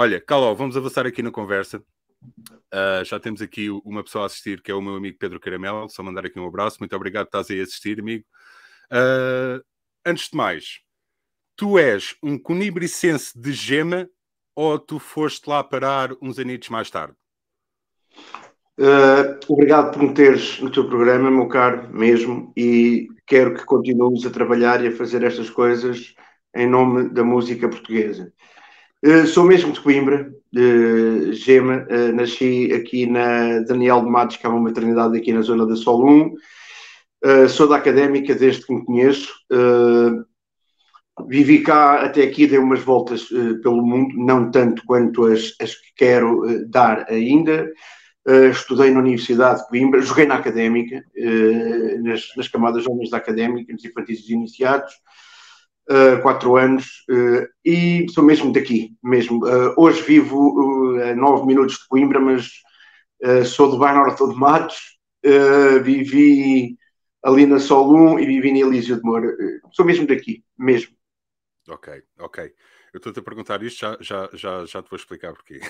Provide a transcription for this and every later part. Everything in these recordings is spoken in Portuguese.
Olha, Caló, vamos avançar aqui na conversa. Uh, já temos aqui uma pessoa a assistir, que é o meu amigo Pedro Caramelo. Só mandar aqui um abraço. Muito obrigado por estás aí a assistir, amigo. Uh, antes de mais, tu és um conibricense de gema ou tu foste lá parar uns anitos mais tarde? Uh, obrigado por me teres no teu programa, meu caro, mesmo, e quero que continues a trabalhar e a fazer estas coisas em nome da música portuguesa. Uh, sou mesmo de Coimbra, de Gema, uh, nasci aqui na Daniel de Matos, que é uma maternidade aqui na zona da Sol 1. sou da académica desde que me conheço. vivi cá até aqui, dei umas voltas pelo mundo, não tanto quanto as, as que quero dar ainda. Uh, estudei na Universidade de Coimbra, joguei na Académica, uh, nas, nas, camadas jovens da Académica, nos infantis iniciados, uh, quatro anos, e sou mesmo daqui, mesmo. hoje vivo a nove minutos de Coimbra, mas sou do bairro Norte de Matos, vivi ali na Sol 1 e vivi na Elísio de Moura. sou mesmo daqui, mesmo. Ok, ok. Eu estou-te a perguntar isto, já, já, já, já te vou explicar porquê.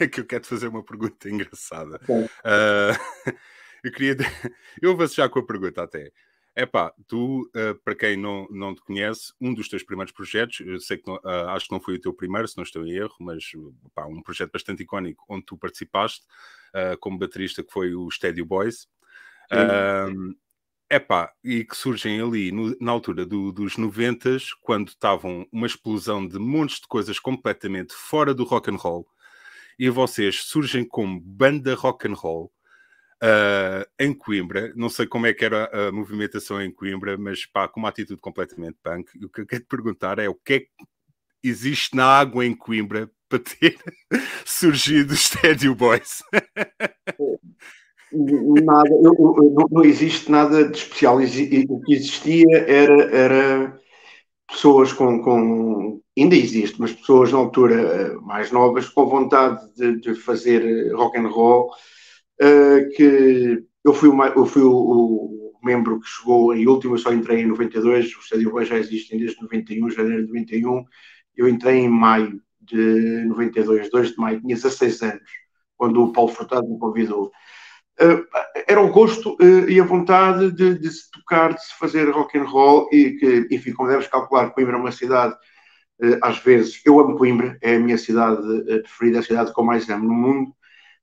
é que eu quero te fazer uma pergunta engraçada. Uh, eu queria. Eu vou já com a pergunta até. É pá, tu, uh, para quem não, não te conhece, um dos teus primeiros projetos, eu sei que não, uh, acho que não foi o teu primeiro, se não estou em erro, mas pá, um projeto bastante icónico onde tu participaste uh, como baterista, que foi o Stadio Boys. Epá, e que surgem ali no, na altura do, dos 90 quando estavam uma explosão de montes de coisas completamente fora do rock and roll, e vocês surgem como banda rock and roll uh, em Coimbra. Não sei como é que era a movimentação em Coimbra, mas pá, com uma atitude completamente punk. O que eu quero te perguntar é o que é que existe na água em Coimbra para ter surgido os Stadio Boys? nada, eu, não, existe nada de especial. O que existia era, era pessoas com, com, Ainda existe, mas pessoas na altura eh, mais novas com vontade de, de fazer rock and roll. Uh, que eu fui, uma, eu fui o, o, membro que chegou em último, eu só entrei em 92. O Estádio Boa já existe desde 91, janeiro de 91. Eu entrei em maio de 92, 2 de maio, tinha 16 anos, quando o Paulo Furtado me convidou. Uh, era o gosto uh, e a vontade de, de, se tocar, de se fazer rock and roll e que, enfim, como deves calcular, Coimbra é uma cidade, uh, às vezes, eu amo Coimbra, é a minha cidade preferida, a cidade que eu mais amo no mundo,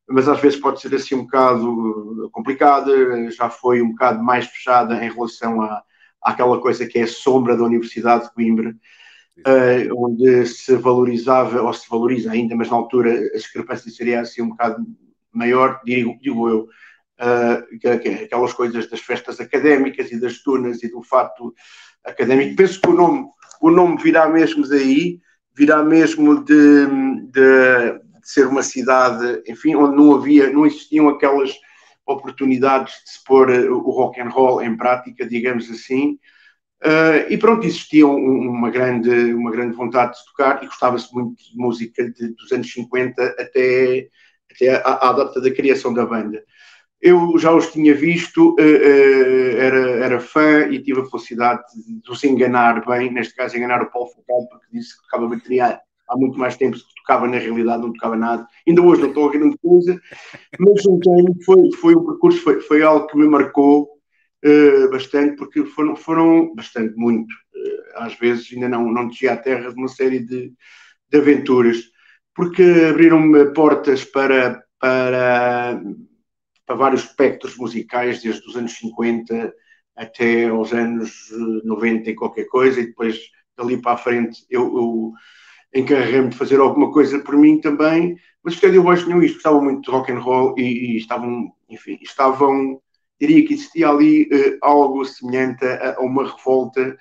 mas às vezes pode ser assim um bocado complicada, já foi um bocado mais fechada em relação à, àquela coisa que é a sombra da Universidade de Coimbra, onde se valorizava, ou se valoriza ainda, mas na altura a discrepância seria assim um bocado maior, digo, digo eu, uh, que, que, aquelas coisas das festas académicas e das tunas e do fato académico. Penso que o nome, o nome virá mesmo daí, virá mesmo de, de, de ser uma cidade, enfim, onde não havia, não existiam aquelas oportunidades de se pôr uh, o rock and roll em prática, digamos assim. Uh, e pronto, existia um, uma, grande, uma grande vontade de tocar e gostava-se muito de música de, dos anos 50 até, até à, à data da criação da banda. Eu já os tinha visto, uh, uh, era, era fã e tive a felicidade de os enganar bem, neste caso enganar o Paulo Foucault, porque disse que tocava bateria há muito mais tempo que tocava, na realidade não tocava nada. Ainda hoje não estou a muita coisa, mas então foi, foi um percurso, foi, foi algo que me marcou uh, bastante, porque foram, foram bastante, muito, às vezes ainda não, não descia a terra de uma série de, de aventuras porque abriram-me portas para, para, para vários espectros musicais, desde os anos 50 até aos anos 90 e qualquer coisa, e depois dali para a frente eu, eu encarreguei-me de fazer alguma coisa por mim também, mas os Teddy Boys tinham isto, gostavam muito de rock and roll e, e, estavam, enfim, estavam, diria que existia ali uh, algo semelhante a, a, uma revolta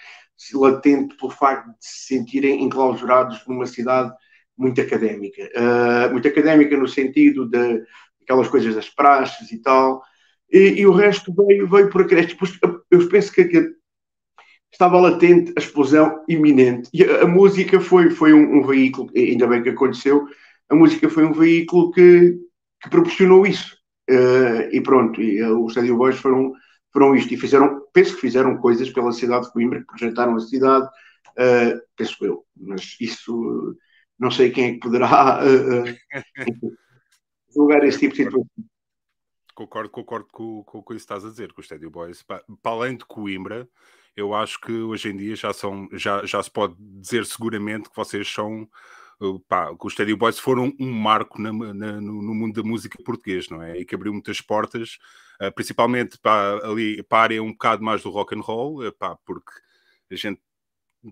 latente pelo facto de se sentirem enclausurados numa cidade muito académica. Uh, muito académica no sentido de aquelas coisas das praxes e tal. E, e o resto veio, veio por acréscimo. Eu penso que, que, estava latente a explosão iminente. E a, a música foi, foi um, um, veículo, ainda bem que aconteceu, a música foi um veículo que, que proporcionou isso. Uh, e pronto, e, uh, os Stadio Boys foram, foram isto. E fizeram, penso que fizeram coisas pela cidade de Coimbra, que projetaram a cidade, uh, penso eu. Mas isso não sei quem é que poderá julgar esse tipo de situação. Concordo, concordo com, com, com isso que estás a dizer, com o Stadio Boys. Para, para além de Coimbra, eu acho que hoje em dia já, são, já, já se pode dizer seguramente que vocês são pá, que os Stadio Boys foram um marco na, na, no, no, mundo da música português, não é? E que abriu muitas portas, uh, principalmente para, ali, para a área um bocado mais do rock and roll, uh, pá, porque a gente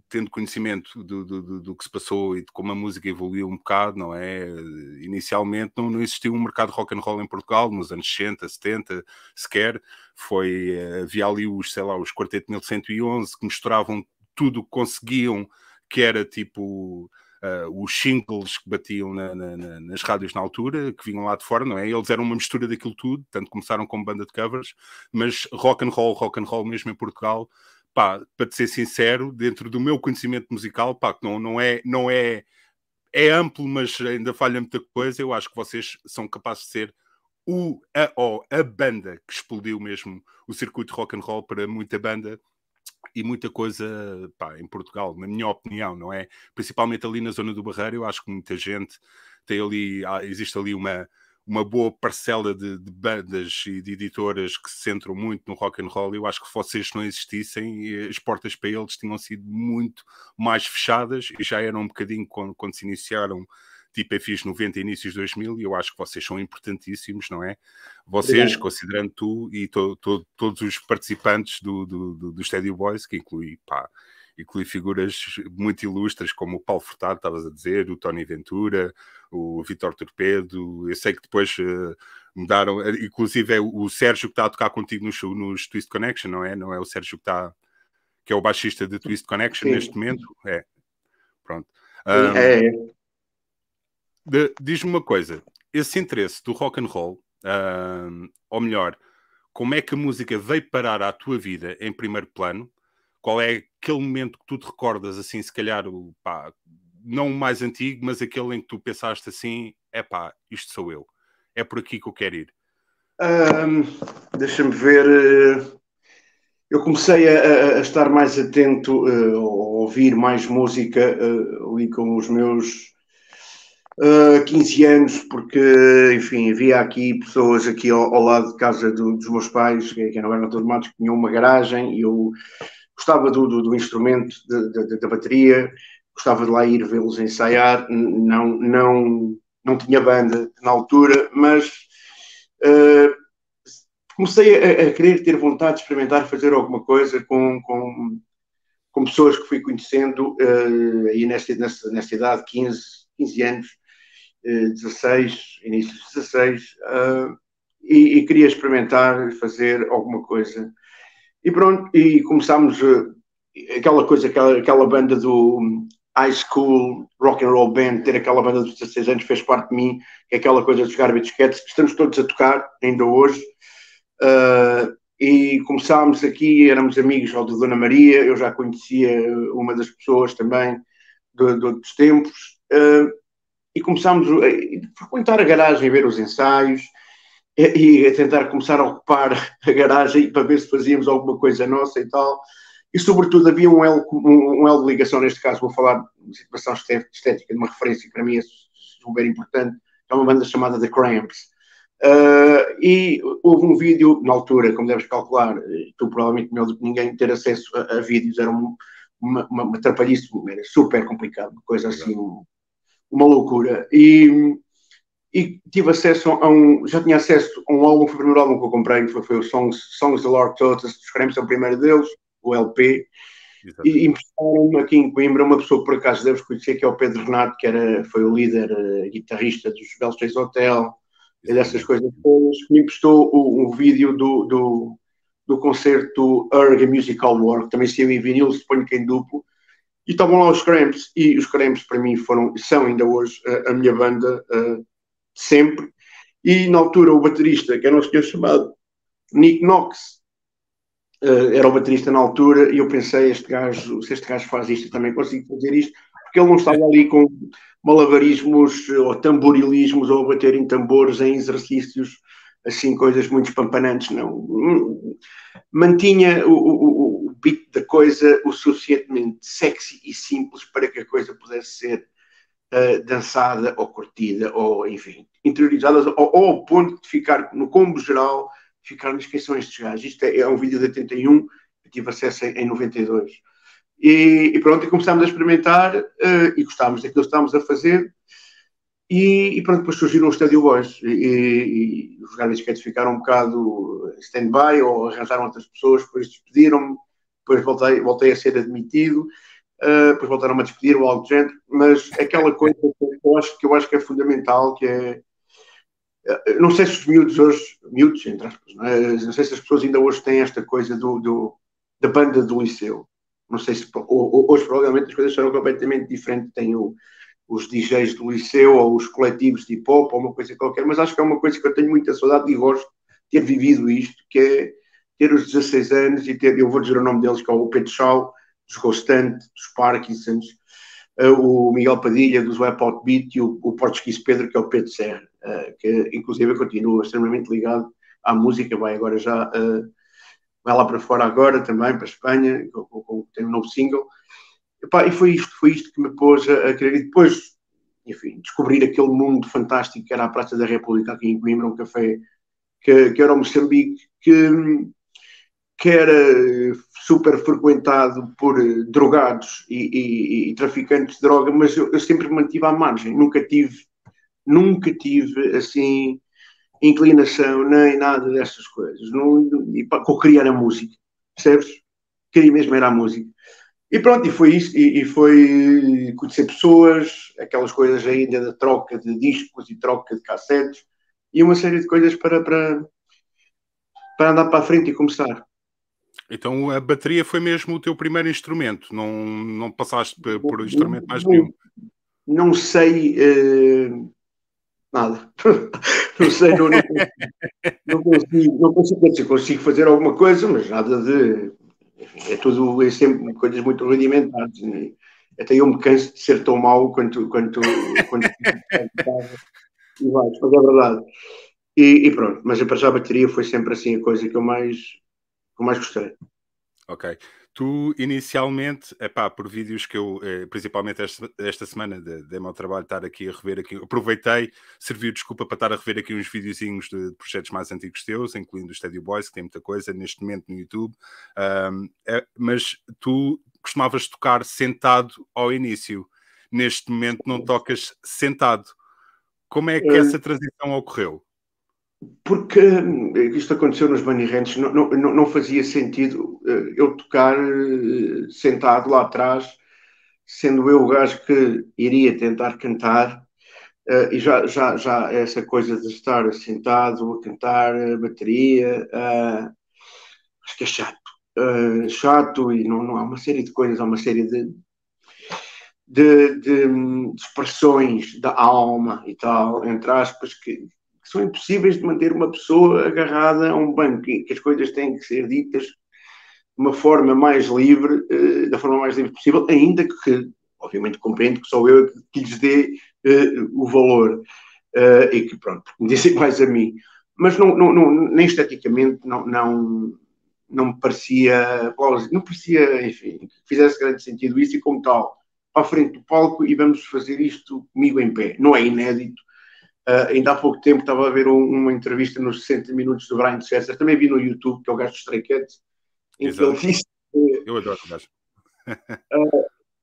tendo conhecimento do, do, do, que se passou e de como a música evoluiu um bocado, não é? Inicialmente não, não existia um mercado rock and roll em Portugal nos anos 60, 70, sequer. Foi, eh, havia ali os, sei lá, os Quarteto 1111 que misturavam tudo o que conseguiam, que era tipo uh, os singles que batiam na, na, na, nas rádios na altura, que vinham lá de fora, não é? Eles eram uma mistura daquilo tudo, tanto começaram como banda de covers, mas rock and roll, rock and roll mesmo em Portugal, pá, para te ser sincero, dentro do meu conhecimento musical, pá, que não, não é, não é, é amplo, mas ainda falha muita coisa, eu acho que vocês são capazes de ser o, a, oh, a banda que explodiu mesmo o circuito rock and roll para muita banda e muita coisa pá, em Portugal, na minha opinião, não é? Principalmente ali na zona do Barreiro, eu acho que muita gente tem ali, existe ali uma, uma boa parcela de, de, bandas e de editoras que se centram muito no rock and roll. Eu acho que se vocês não existissem, as portas para eles tinham sido muito mais fechadas e já eram um bocadinho quando, quando se iniciaram tipo é fiz 90 inícios de 2000 e eu acho que vocês são importantíssimos, não é? Vocês, Obrigado. considerando tu e to, to, todos os participantes do, do, do, do Stadio Boys, que inclui, pá, inclui figuras muito ilustres como o Paulo Furtado, estavas a dizer, o Tony Ventura, o Vitor Torpedo, eu sei que depois uh, mudaram, eh, inclusive é o Sérgio que está a tocar contigo nos, nos Twist Connection, não é? Não é o Sérgio que está, que é o baixista de Twist Connection Sim. neste momento? É, pronto. Um, é, Diz-me uma coisa: esse interesse do rock and roll, uh, ou melhor, como é que a música veio parar à tua vida em primeiro plano? Qual é aquele momento que tu te recordas, assim, se calhar, o, pá, não o mais antigo, mas aquele em que tu pensaste assim: é pá, isto sou eu, é por aqui que eu quero ir? Um, Deixa-me ver. Eh, eu comecei a, a estar mais atento, uh, a ouvir mais música uh, ali com os meus uh, 15 anos, porque, enfim, havia aqui pessoas aqui ao, ao lado de casa do, dos meus pais, que não eram todos que tinham uma garagem, e eu gostava do, do, do instrumento, da bateria, gostava de lá ir vê-los ensaiar, não, não, não tinha banda na altura, mas uh, comecei a, a, querer ter vontade de experimentar fazer alguma coisa com, com, com pessoas que fui conhecendo uh, aí nesta, nesta, nesta idade, 15, 15 anos, 16, início de 16, uh, e, e, queria experimentar fazer alguma coisa. E pronto, e começámos uh, aquela coisa, aquela, aquela banda do high school rock and roll band, ter aquela banda dos 16 anos fez parte de mim, é aquela coisa dos Garbage Cats, estamos todos a tocar ainda hoje. Uh, e começámos aqui, éramos amigos ao de Dona Maria, eu já conhecia uma das pessoas também do, do, dos tempos. Uh, e começámos a frequentar a garagem, a ver os ensaios e, a tentar começar a ocupar a garagem para ver se fazíamos alguma coisa nossa e tal. E, sobretudo, havia um elo, um, um elo de ligação, neste caso, vou falar de situação estética, de uma referência que para mim é super importante, é uma banda chamada The Cramps. Uh, e houve um vídeo, na altura, como deves calcular, tu provavelmente melhor do que ninguém, ter acesso a, a vídeos era uma, uma, uma trapalhice, era super complicado, coisa assim, uma loucura. E, e tive acesso a um, já tinha acesso a um álbum, foi o primeiro álbum que eu comprei, foi, foi o Songs, Songs the Lord Taught Us, é o primeiro deles, o LP. Exatamente. E emprestaram-me aqui em Coimbra uma pessoa que por acaso deves conhecer, que é o Pedro Renato, que era, foi o líder uh, guitarrista dos Bell Chase Hotel, e dessas coisas todas, que me emprestou o, um vídeo do, do, do concerto Erg Musical War, que também saiu em vinil, suponho que em duplo, e estavam lá os Cramps, e os Cramps para mim foram, são ainda hoje a, a minha banda uh, sempre. E na altura o baterista, que era um senhor chamado Nick Knox, uh, era o baterista na altura, e eu pensei, este gajo, se este gajo faz isto, eu também consigo fazer isto, porque ele não estava ali com malabarismos ou tamborilismos ou a bater em tambores em exercícios assim, coisas muito espampanantes, não. Mantinha o, o, o beat da coisa o suficientemente sexy e simples para que a coisa pudesse ser uh, dançada ou curtida, ou enfim, interiorizada, ou, ou ao ponto de ficar no combo geral, ficar nas questões estes gajos. Isto é, é, um vídeo de 81, eu tive acesso em, em 92. E, e, pronto, e começámos a experimentar uh, e gostávamos daquilo que estávamos a fazer. E, e, pronto, depois surgiram os Stadio Boys e, e, os grandes sketches ficaram um bocado stand-by ou arranjaram outras pessoas, depois despediram-me, depois voltei, voltei a ser admitido, uh, depois voltaram-me a despedir ou algo do género, mas aquela coisa que eu acho, que eu acho que é fundamental, que é uh, não sei se os miúdos hoje, miúdos, entre aspas, não, é? não sei se as pessoas ainda hoje têm esta coisa do, do da banda do liceu. Não sei se hoje provavelmente as coisas serão completamente diferentes. Tem o, os DJs do liceu ou os coletivos de hip hop ou uma coisa qualquer, mas acho que é uma coisa que eu tenho muita saudade e gosto de ter vivido isto, que é ter os 16 anos e ter, eu vou dizer o nome deles, que é o Pedro Chau, dos Gostante, dos Parkinsons, uh, o Miguel Padilha, dos Web Out Beat e o, o português Pedro, que é o Pedro Serra, uh, que inclusive continua extremamente ligado à música, vai agora já, uh, vai lá para fora agora também, para a Espanha, com, com, tem um novo single, Epá, e foi isto, foi isto que me pôs a, a querer. E depois, enfim, descobrir aquele mundo fantástico que era a Praça da República aqui em Coimbra, um café que, que era o Moçambique, que, que era super frequentado por drogados e, e, e traficantes de droga, mas eu, eu, sempre mantive à margem, nunca tive, nunca tive assim inclinação nem nada dessas coisas. Não, e, pá, eu queria era música, percebes? Queria mesmo era a música. E pronto, e foi isso, e, e, foi conhecer pessoas, aquelas coisas ainda da troca de discos e troca de cassetes, e uma série de coisas para, para, para andar para a frente e começar. Então a bateria foi mesmo o teu primeiro instrumento, não, não passaste por, por instrumento mais nenhum? Não sei uh, nada. não sei, não, não, não, consigo, não consigo, consigo fazer alguma coisa, mas nada de é tudo é sempre coisas muito rudimentares. Né? Até eu me canso de ser tão mau quanto. quanto, quanto e vais, mas é verdade. E, e, pronto, mas a passar a bateria foi sempre assim a coisa que eu mais, que eu mais gostei. Ok. Tu, inicialmente, epá, por vídeos que eu, eh, principalmente esta, esta semana, dei-me ao trabalho estar aqui a rever aqui, aproveitei, serviu desculpa para estar a rever aqui uns videozinhos de, de projetos mais antigos teus, incluindo o Stadio Boys, que tem muita coisa neste momento no YouTube, um, é, mas tu costumavas tocar sentado ao início, neste momento não tocas sentado. Como é que é. essa transição ocorreu? Porque eh, isto aconteceu nos Ranch, não, não, não fazia sentido eh, eu tocar eh, sentado lá atrás, sendo eu o gajo que iria tentar cantar, e já, já, já essa coisa de estar sentado a cantar a bateria, acho que é chato. chato e não, não há uma série de coisas, há uma série de, de, de, de expressões da alma e tal, entre aspas, que, que são impossíveis de manter uma pessoa agarrada a um banco, que as coisas têm que ser ditas de uma forma mais livre, uh, da forma mais livre possível, ainda que, obviamente, compreendo que sou eu que lhes dê uh, o valor uh, e que, pronto, me dizem mais a mim. Mas não, não, não, nem esteticamente não, não, não me parecia, não parecia, enfim, que fizesse grande sentido isso e como tal, a frente do palco e vamos fazer isto comigo em pé. Não é inédito, Uh, ainda há pouco tempo estava a ver um, uma entrevista nos 60 minutos do Brian César, também vi no YouTube, que é o gajo do Stray Cats, em que ele disse. Eu adoro o gajo.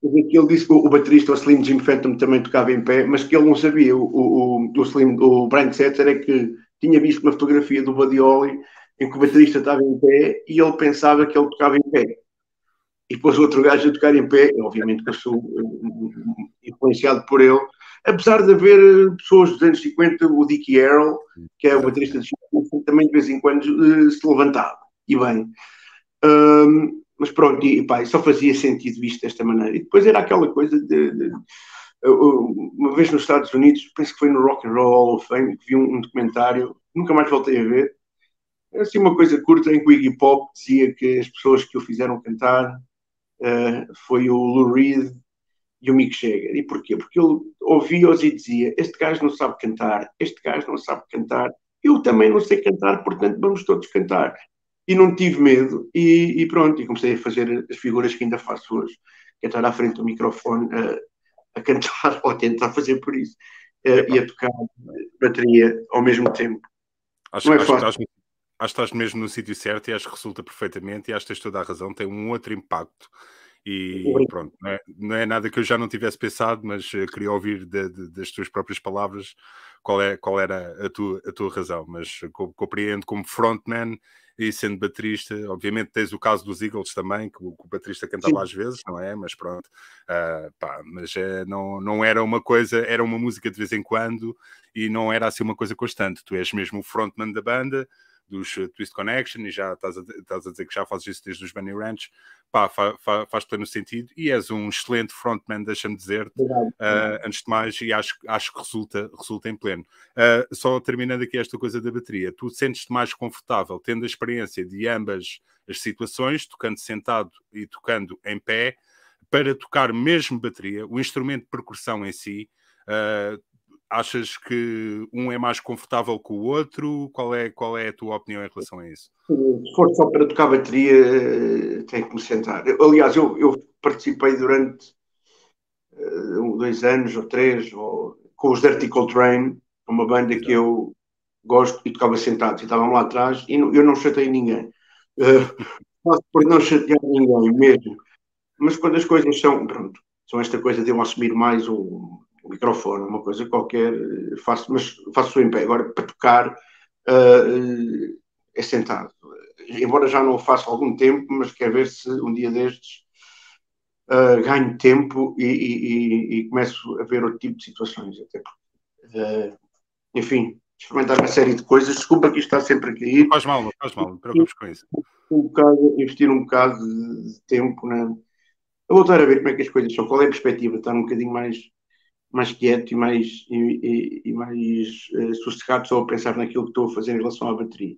Uh, que ele disse que o, baterista, o Slim Jim Phantom, também tocava em pé, mas que ele não sabia. O, o, o, Slim, o Brian Setzer é que tinha visto uma fotografia do Buddy Holly em que o baterista estava em pé e ele pensava que ele tocava em pé. E depois o outro gajo a tocar em pé, obviamente que eu sou eh, influenciado por ele, apesar de haver eh, pessoas dos anos 50, o Dickie Errol, que é o baterista de Chicago, também de vez em quando uh, se levantava, e bem. Um, mas pronto, e, pá, só fazia sentido visto desta maneira. E depois era aquela coisa de, de, uma vez nos Estados Unidos, penso que foi no Rock and Roll Fame, que vi um, um documentário, nunca mais voltei a ver, assim uma coisa curta em que o Iggy Pop dizia que as pessoas que o fizeram cantar uh, foi o Lou Reed e o Mick Jagger. E porquê? Porque ele ouvia-os e dizia: Este gajo não sabe cantar, este gajo não sabe cantar, eu também não sei cantar, portanto vamos todos cantar. E não tive medo, e, e pronto, e comecei a fazer as figuras que ainda faço hoje, que é estar à frente do microfone a, a cantar ou a tentar fazer por isso uh, e a tocar bateria ao mesmo tempo. Acho, não é acho, fácil. Acho, acho que estás mesmo no sítio certo e acho que resulta perfeitamente e acho que tens toda a razão, tem um outro impacto e pronto, não é, não é, nada que eu já não tivesse pensado, mas uh, queria ouvir de, de, das tuas próprias palavras qual, é, qual era a tua, a tua razão, mas co compreendo como frontman e sendo baterista, obviamente tens o caso dos Eagles também, que o, que o baterista cantava Sim. às vezes, não é? Mas pronto, uh, pá, mas uh, não, não era uma coisa, era uma música de vez em quando e não era assim uma coisa constante. Tu és mesmo o frontman da banda, dos uh, Twist Connection, e já estás a, estás a, dizer que já fazes isso desde os Bunny Ranch, pá, fa, fa, faz pleno sentido, e és um excelente frontman, deixa-me dizer uh, antes de mais, e acho, acho que resulta, resulta em pleno. Uh, só terminando aqui esta coisa da bateria, tu sentes-te mais confortável, tendo a experiência de ambas as situações, tocando sentado e tocando em pé, para tocar mesmo bateria, o instrumento de percussão em si, uh, achas que um é mais confortável que o outro? Qual é, qual é a tua opinião em relação a isso? Se for só para tocar bateria, eh, tem que me sentar. Aliás, eu, eu participei durante uh, dois anos ou três ou, com os Dirty Train, uma banda que eu gosto e tocava sentado. E estavam lá atrás e eu não chatei ninguém. Uh, por não chatear ninguém mesmo. Mas quando as coisas são, pronto, são esta coisa de eu assumir mais o microfone, uma coisa qualquer, faço, mas faço em pé. Agora, para tocar, uh, é sentado. Embora já não o faça há algum tempo, mas quer ver se um dia destes uh, ganho tempo e, e, e, começo a ver outro tipo de situações. Até porque, uh, enfim, experimentar uma série de coisas. Desculpa que isto está sempre a cair. Não faz mal, faz mal, não preocupes com isso. Um bocado, investir um bocado de, tempo na, a voltar a ver como é que as coisas são, qual é a perspectiva, estar um bocadinho mais mais quieto e mais, e, e, e mais uh, sossegado só a pensar naquilo que estou a fazer em relação à bateria.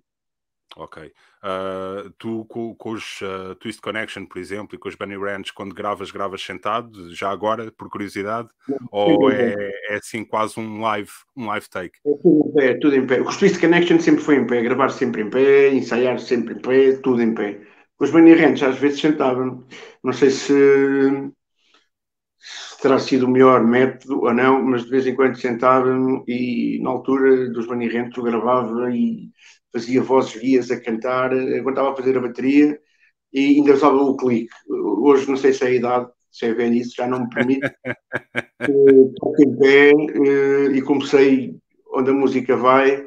Ok. Uh, tu com, com os uh, Twist Connection, por exemplo, e com os Bunny Ranch, quando gravas, gravas sentado, já agora, por curiosidade? Não, ou é, é, assim quase um live, um live take? É tudo em pé, tudo em pé. Os Twist Connection sempre foi em pé, gravar sempre em pé, ensaiar sempre em pé, tudo em pé. Os Bunny Ranch às vezes sentavam. Não sei se terá sido o melhor método ou não, mas de vez em quando sentava-me e na altura dos Banirrentos gravava e fazia vozes guias a cantar, aguentava a fazer a bateria e ainda usava o clique. Hoje não sei se é a idade, se é velhice, já não me permite. Toco em pé eh, e comecei onde a música vai,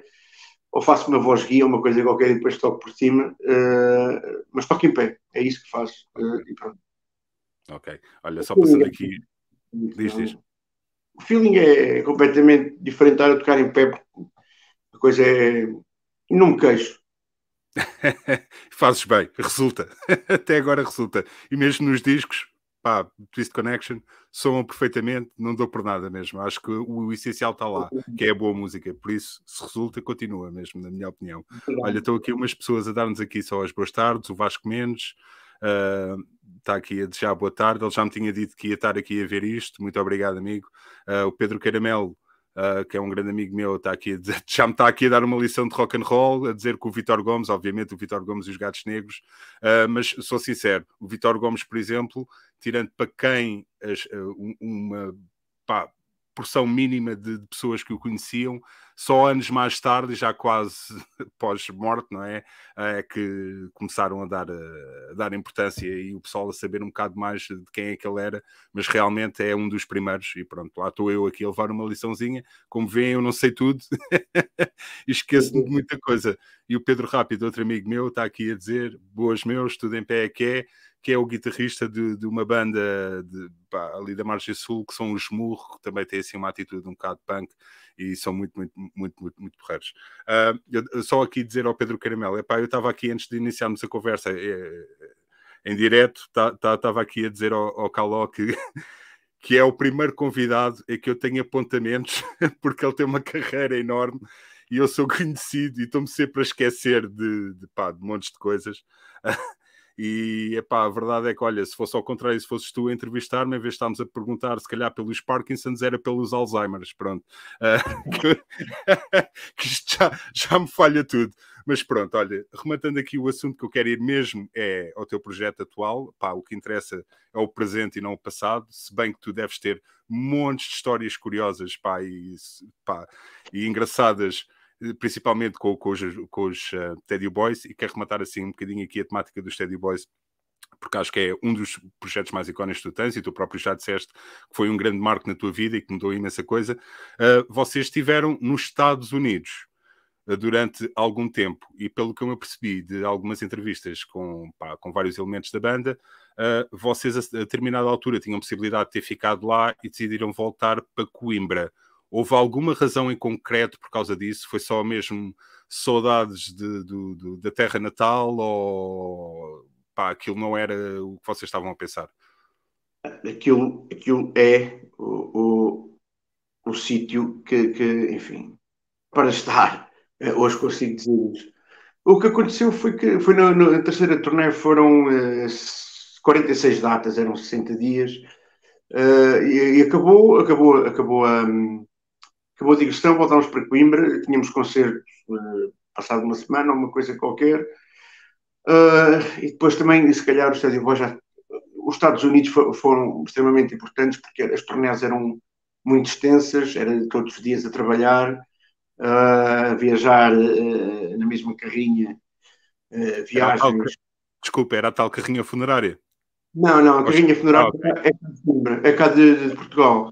ou faço uma voz guia, uma coisa qualquer e depois toco por cima, eh, mas toco em pé, é isso que faço eh, e pronto. Ok, olha, só passando aqui Diz, diz. O feeling é completamente diferente a tocar em pé. A coisa é. Não me queixo. Fazes bem, resulta. Até agora resulta. E mesmo nos discos, pá, Twist Connection, soam perfeitamente, não dou por nada mesmo. Acho que o, o essencial está lá, que é a boa música. Por isso, se resulta, continua mesmo, na minha opinião. Olha, estão aqui umas pessoas a dar-nos aqui só as boas tardes, o Vasco Mendes. Uh, está aqui a desejar boa tarde. Ele já me tinha dito que ia estar aqui a ver isto. Muito obrigado, amigo. Uh, o Pedro Caramelo, uh, que é um grande amigo meu, está aqui dizer, já me está aqui a dar uma lição de rock and roll, a dizer que o Vitor Gomes, obviamente, o Vitor Gomes e os Gatos Negros, uh, mas sou sincero, o Vitor Gomes, por exemplo, tirando para quem as, uma. Pá, porção mínima de, de, pessoas que o conheciam, só anos mais tarde, já quase pós-morte, não é? É que começaram a dar, a dar importância e o pessoal a saber um bocado mais de quem é que ele era, mas realmente é um dos primeiros. E pronto, lá estou eu aqui a levar uma liçãozinha. Como veem, eu não sei tudo e esqueço-me de muita coisa. E o Pedro Rápido, outro amigo meu, está aqui a dizer: boas meus, tudo em pé é que é que é o guitarrista de, de uma banda de, pá, ali da Margem Sul, que são os Murro, que também tem assim uma atitude um bocado punk e são muito, muito, muito, muito, muito porreiros. Uh, eu, só aqui dizer ao Pedro Caramelo, epá, eu estava aqui antes de iniciarmos a conversa é, em direto, estava tá, tá, aqui a dizer ao, ao Caló que, que é o primeiro convidado e que eu tenho apontamentos, porque ele tem uma carreira enorme e eu sou conhecido e estou-me sempre a esquecer de, de, pá, de montes de coisas. E epá, a verdade é que, olha, se fosse ao contrário, se fosses tu a entrevistar-me, em vez de estarmos a perguntar se calhar pelos Parkinsons, era pelos Alzheimer's, pronto. Uh, que, que isto já, já me falha tudo. Mas pronto, olha, rematando aqui o assunto que eu quero ir mesmo é ao teu projeto atual. Pá, o que interessa é o presente e não o passado, se bem que tu deves ter montes de histórias curiosas pá, e, pá, e engraçadas principalmente com, com os, com os uh, Teddy Boys, e quero rematar assim um bocadinho aqui a temática dos Teddy Boys, porque acho que é um dos projetos mais icónicos tu tens, e tu próprio já disseste que foi um grande marco na tua vida e que mudou imensa coisa. Uh, vocês estiveram nos Estados Unidos uh, durante algum tempo, e pelo que eu me percebi de algumas entrevistas com, pá, com vários elementos da banda, uh, vocês a, a determinada altura tinham possibilidade de ter ficado lá e decidiram voltar para Coimbra. Houve alguma razão em concreto por causa disso? Foi só mesmo saudades de, de, de, da terra natal ou pá, aquilo não era o que vocês estavam a pensar? Aquilo, aquilo é o, o, o sítio que, que, enfim, para estar, eh, hoje consigo dizer O que aconteceu foi que foi na, na terceira turnê foram uh, eh, 46 datas, eram 60 dias, uh, e, e, acabou, acabou, acabou a. Um, acabou a digressão, voltámos para Coimbra, tínhamos concertos uh, passado uma semana, uma coisa qualquer, uh, e depois também, se calhar, o Estádio Voz já. Os Estados Unidos for, foram extremamente importantes porque as turnés eram muito extensas, era todos os dias a trabalhar, uh, a viajar na mesma carrinha, viagens. Desculpa, era a tal carrinha funerária? Não, não, a carrinha funerária ah, okay. é, cá de Coimbra, é cá de, de Portugal.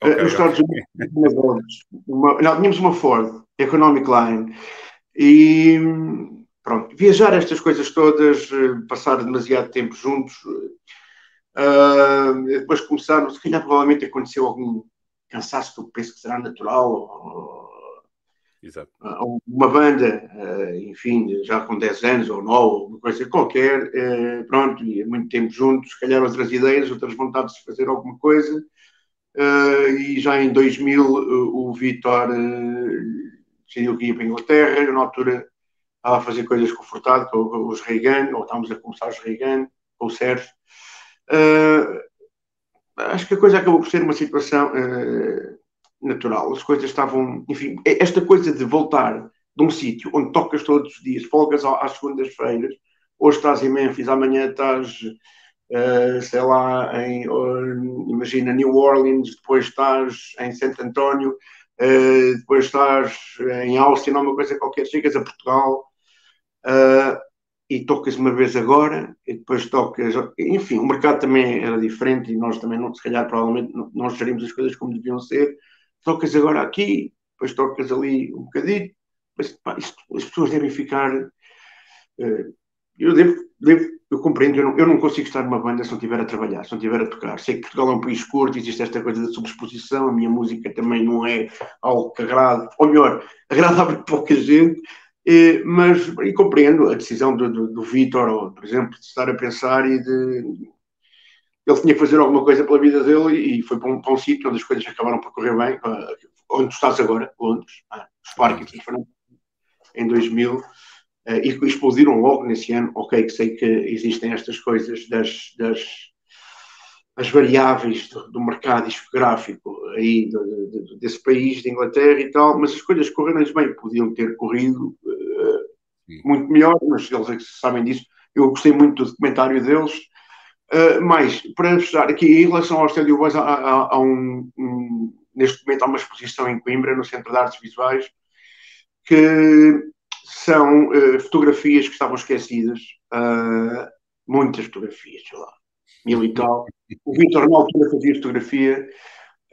Okay, Nos Estados Unidos, uma, não, tínhamos uma Ford Economic Line e pronto, viajar estas coisas todas, eh, passar demasiado tempo juntos, uh, depois começaram, se calhar provavelmente aconteceu algum cansaço que eu penso que será natural, ou, Exato. Ou uma banda, uh, enfim, já com 10 anos ou 9, uma coisa qualquer, uh, pronto, e muito tempo juntos, se calhar outras ideias, outras vontades de fazer alguma coisa, e já em 2000 uh, o Vitor uh, decidiu que ia para a Inglaterra. Eu, na altura, estava a fazer coisas com o Furtado, com, os Reagan, ou estávamos a começar os Reagan, com o Sérgio. acho que a coisa acabou por ser uma situação natural. As coisas estavam. Enfim, esta coisa de voltar de um sítio onde tocas todos os dias, folgas às segundas-feiras, hoje estás em Memphis, amanhã estás uh, sei lá, em, uh, imagina New Orleans, depois estás em Santo António, uh, depois estás em Austin, uma coisa qualquer, chegas a Portugal eh, e tocas uma vez agora, e depois tocas. Enfim, o mercado também era diferente e nós também, não, se calhar, provavelmente, não gerimos as coisas como deviam ser. Tocas agora aqui, depois tocas ali um bocadinho, mas pá, isto, as pessoas devem ficar. Eu devo, devo eu compreendo, eu não, eu não, consigo estar numa banda se não estiver a trabalhar, se não estiver a tocar. Sei que Portugal é um país curto, existe esta coisa da subexposição, a minha música também não é algo que agrade, ou melhor, agrada a pouca gente, eh, mas e compreendo a decisão do, do, do Vitor, por exemplo, de estar a pensar e de. Ele tinha que fazer alguma coisa pela vida dele e foi para um, para um sítio onde as coisas acabaram por correr bem, onde tu estás agora, Londres, ah, os parques, em 2000 uh, e explodiram logo nesse ano. Ok, que sei que existem estas coisas das, das as variáveis do, do mercado discográfico aí do, do, desse país, de Inglaterra e tal, mas as coisas correram bem, podiam ter corrido uh, muito melhor, mas eles é que sabem disso. Eu gostei muito do documentário deles. Uh, mas, para fechar aqui, em relação ao Stadio Boys, há, há, há um, um, neste momento há uma exposição em Coimbra, no Centro de Artes Visuais, que são uh, fotografias que estavam esquecidas, uh, muitas fotografias, sei lá, mil e tal. O Vitor, na altura, fazia fotografia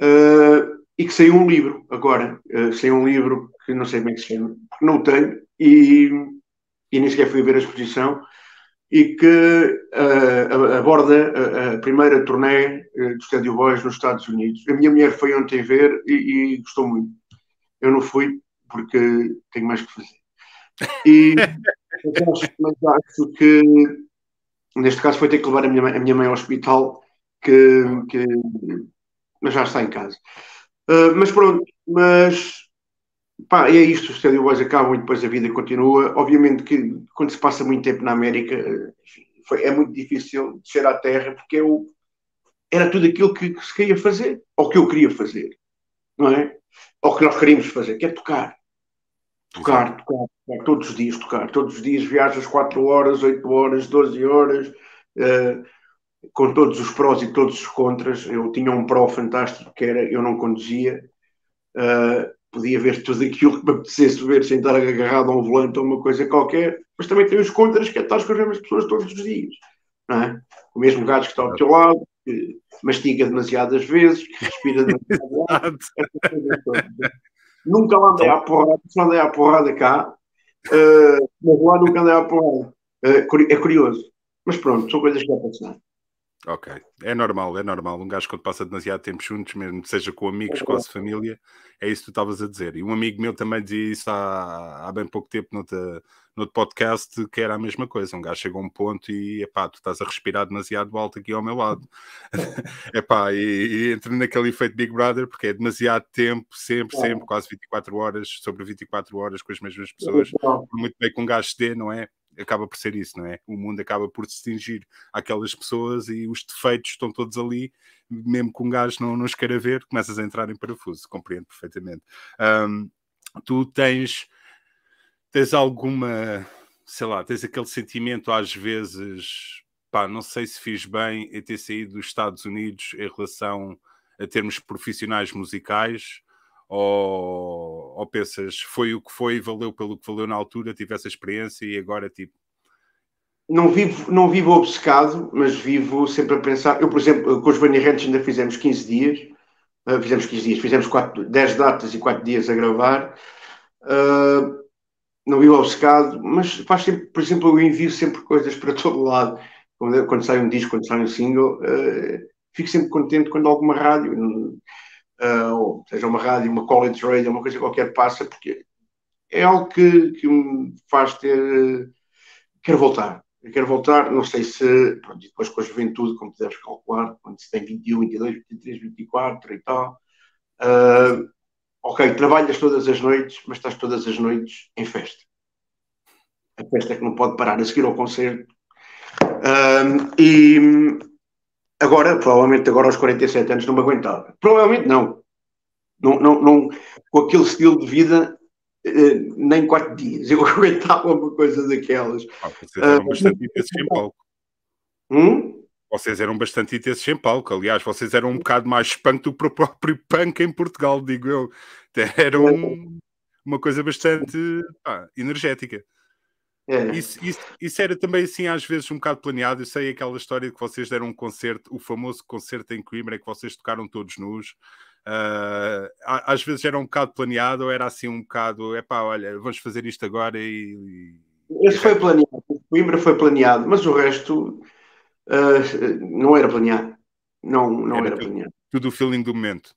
uh, e que saiu um livro agora. saiu um livro que não sei bem que se chama, porque não o tenho e, e nem sequer fui ver a exposição. E que aborda a, a, primeira turnê do Stadio Boys nos Estados Unidos. A minha mulher foi ontem ver e, e gostou muito. Eu não fui porque tenho mais que fazer. E mas acho que neste caso foi ter que levar a minha, a minha mãe ao hospital, que, que mas já está em casa. Uh, mas pronto, mas pá, é isto, os Stadio Boys acabam e depois a vida continua. Obviamente que quando se passa muito tempo na América, foi, é muito difícil descer à terra, porque eu, era tudo aquilo que, que se queria fazer, ou que eu queria fazer, não é? Ou que nós queríamos fazer, que é tocar. Tocar, tocar, tocar, todos os dias tocar. Todos os dias viajas 4 horas, 8 horas, 12 horas, uh, com todos os prós e todos os contras. Eu tinha um pró fantástico que era eu não conduzia, uh, podia ver tudo aquilo que me apetecesse ver sem estar agarrado a um volante ou uma coisa qualquer, mas também tem os contras que é estar com as mesmas pessoas todos os dias. Não é? O mesmo gajo que está ao teu lado, que mastiga demasiadas vezes, que respira demasiado. Nunca lá andei à porrada, só andei à porrada cá, uh, mas lá nunca andei à porrada. Uh, é curioso. Mas pronto, são coisas que já passaram. Ok, é normal, é normal. Um gajo quando passa demasiado tempo juntos, mesmo seja com amigos, com a família, é isso que tu estavas a dizer. E um amigo meu também dizia isso há, há bem pouco tempo no outro podcast, que era a mesma coisa. Um gajo chega a um ponto e, epá, tu estás a respirar demasiado alto aqui ao meu lado. epá, e, e entra naquele efeito Big Brother, porque é demasiado tempo, sempre, sempre, quase 24 horas, sobre 24 horas com as mesmas pessoas. Muito bem que um gajo se dê, não é? Acaba por ser isso, não é? O mundo acaba por distinguir aquelas pessoas e os defeitos estão todos ali, mesmo que um gajo não, não os queira ver, começas a entrar em parafuso, compreendo perfeitamente. Um, tu tens, tens alguma, sei lá, tens aquele sentimento às vezes, pá, não sei se fiz bem em ter saído dos Estados Unidos em relação a termos profissionais musicais, ou, ou pensas foi o que foi, valeu pelo que valeu na altura, tive essa experiência e agora tipo. Não vivo, não vivo obcecado, mas vivo sempre a pensar. Eu, por exemplo, com os Bunny Ranch ainda fizemos 15 dias, uh, fizemos 15 dias, fizemos 4, 10 datas e 4 dias a gravar. Uh, não vivo obcecado, mas faz sempre, por exemplo, eu envio sempre coisas para todo lado. Quando, quando sai um disco, quando sai um single, uh, fico sempre contente quando alguma rádio uh, ou seja uma rádio, uma college radio, uma coisa qualquer passa, porque é algo que, que me faz ter. Quero voltar. Eu quero voltar, não sei se. Pronto, depois com a juventude, como deves calcular, quando se tem 21, 22, 23, 24 e tal. Uh, ok, trabalhas todas as noites, mas estás todas as noites em festa. A festa é que não pode parar a seguir ao concerto. Uh, e Agora, provavelmente agora aos 47 anos não me aguentava. Provavelmente não. Não, não, não com aquele estilo de vida, eh, nem quatro dias. Eu aguentava uma coisa daquelas. Ah, vocês eram uh, bastante intensos em palco. Hum? Vocês eram bastante intensos em palco. Aliás, vocês eram um bocado mais punk do que o próprio punk em Portugal, digo eu. Eram é. uma coisa bastante ah, energética. É. Isso, isso, isso, era também assim, às vezes, um bocado planeado. Eu sei aquela história de que vocês deram um concerto, o famoso concerto em Coimbra, que vocês tocaram todos nus. Uh, às vezes era um bocado planeado ou era assim um bocado, é pá, olha, vamos fazer isto agora e. e... Esse foi planeado, Coimbra foi planeado, mas o resto uh, não era planeado. Não, não era, era planeado. Tudo o feeling do momento.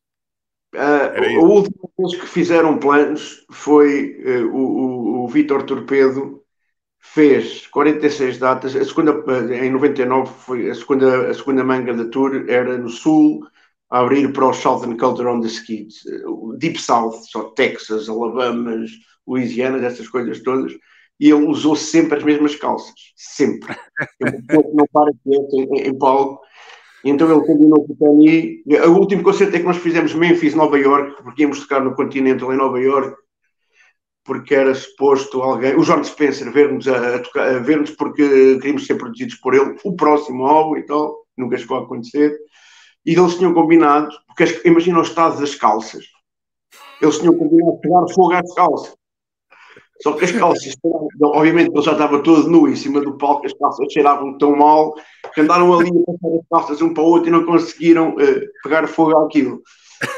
Uh, a última vez que fizeram planos foi o, o, o Vitor Torpedo fez 46 datas, a segunda, em 99 foi a segunda, a segunda manga da tour, era no sul, a abrir para o Southern Culture on the Skids, Deep South, só Texas, Alabama, Louisiana, essas coisas todas, e ele usou sempre as mesmas calças, sempre. não para quieto em, em palco. Então ele combinou com o Tony. O último concerto é que nós fizemos Memphis, Nova York, porque íamos tocar no Continental em Nova York porque era suposto alguém, o John Spencer, ver-nos a, a, a ver-nos porque queríamos ser produzidos por ele, o próximo álbum e tal, nunca chegou a acontecer. E eles tinham combinado, porque imagina o estado das calças. Eles tinham combinado pegar fogo às calças. Só que as calças, obviamente ele já estava todo nu em cima do palco, as calças cheiravam tão mal que andaram ali a passar as calças um para o outro e não conseguiram uh, pegar fogo àquilo.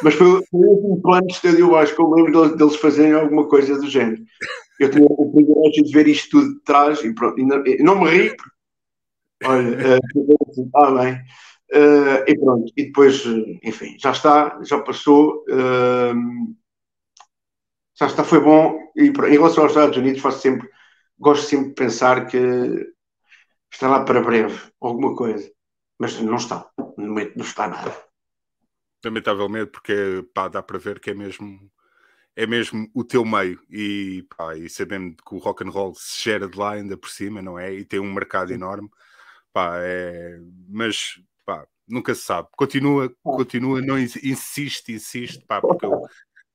Mas foi, o último plano de Estádio Vasco, eu lembro deles, fazerem alguma coisa do género. Eu tinha o privilégio de ver isto tudo de trás e pronto, e não, não me ri, olha, uh, ah, bem. Uh, e pronto, e depois, enfim, já está, já passou, uh, já está, foi bom. E em relação aos Estados Unidos, faço sempre, gosto sempre de pensar que está lá para breve alguma coisa, mas não está, no momento não está nada lamentavelmente, porque pá, dá para ver que é mesmo é mesmo o teu meio e, pá, e sabendo que o rock and roll se gera de lá ainda por cima, não é? E tem um mercado enorme, pá, é... mas pá, nunca se sabe. Continua, continua, não insiste, insiste, pá, porque eu,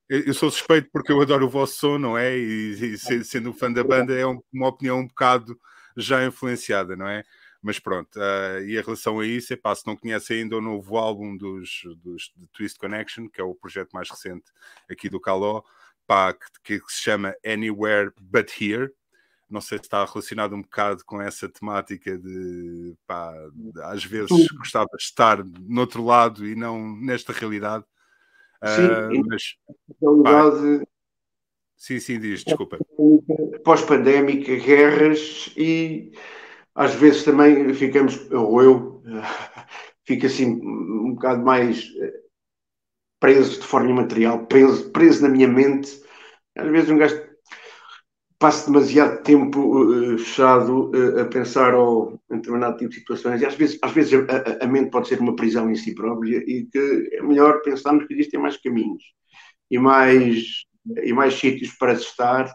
Eu sou suspeito porque eu adoro o vosso som, não é? E, e sendo fã da banda é uma opinião um bocado já influenciada, não é? Mas pronto, uh, e a relação a isso, é pá, se não conhece ainda o novo álbum dos, dos de Twist Connection, que é o projeto mais recente aqui do Caló, pá, que, que se chama Anywhere But Here, não sei se está relacionado um bocado com essa temática de, pá, às vezes gostava de estar no outro lado e não nesta realidade. Sim, uh, mas, realidade... sim, sim, diz, desculpa. Pós-pandémica, guerras e às vezes também ficamos, ou eu, fico assim um bocado mais eh, preso de forma imaterial, preso, preso na minha mente. Às vezes um gajo passa demasiado tempo uh, fechado uh, a pensar ou em determinado tipo de situações e às vezes, às vezes a, a, mente pode ser uma prisão em si própria e que é melhor pensarmos que existem mais caminhos e mais, e mais sítios para estar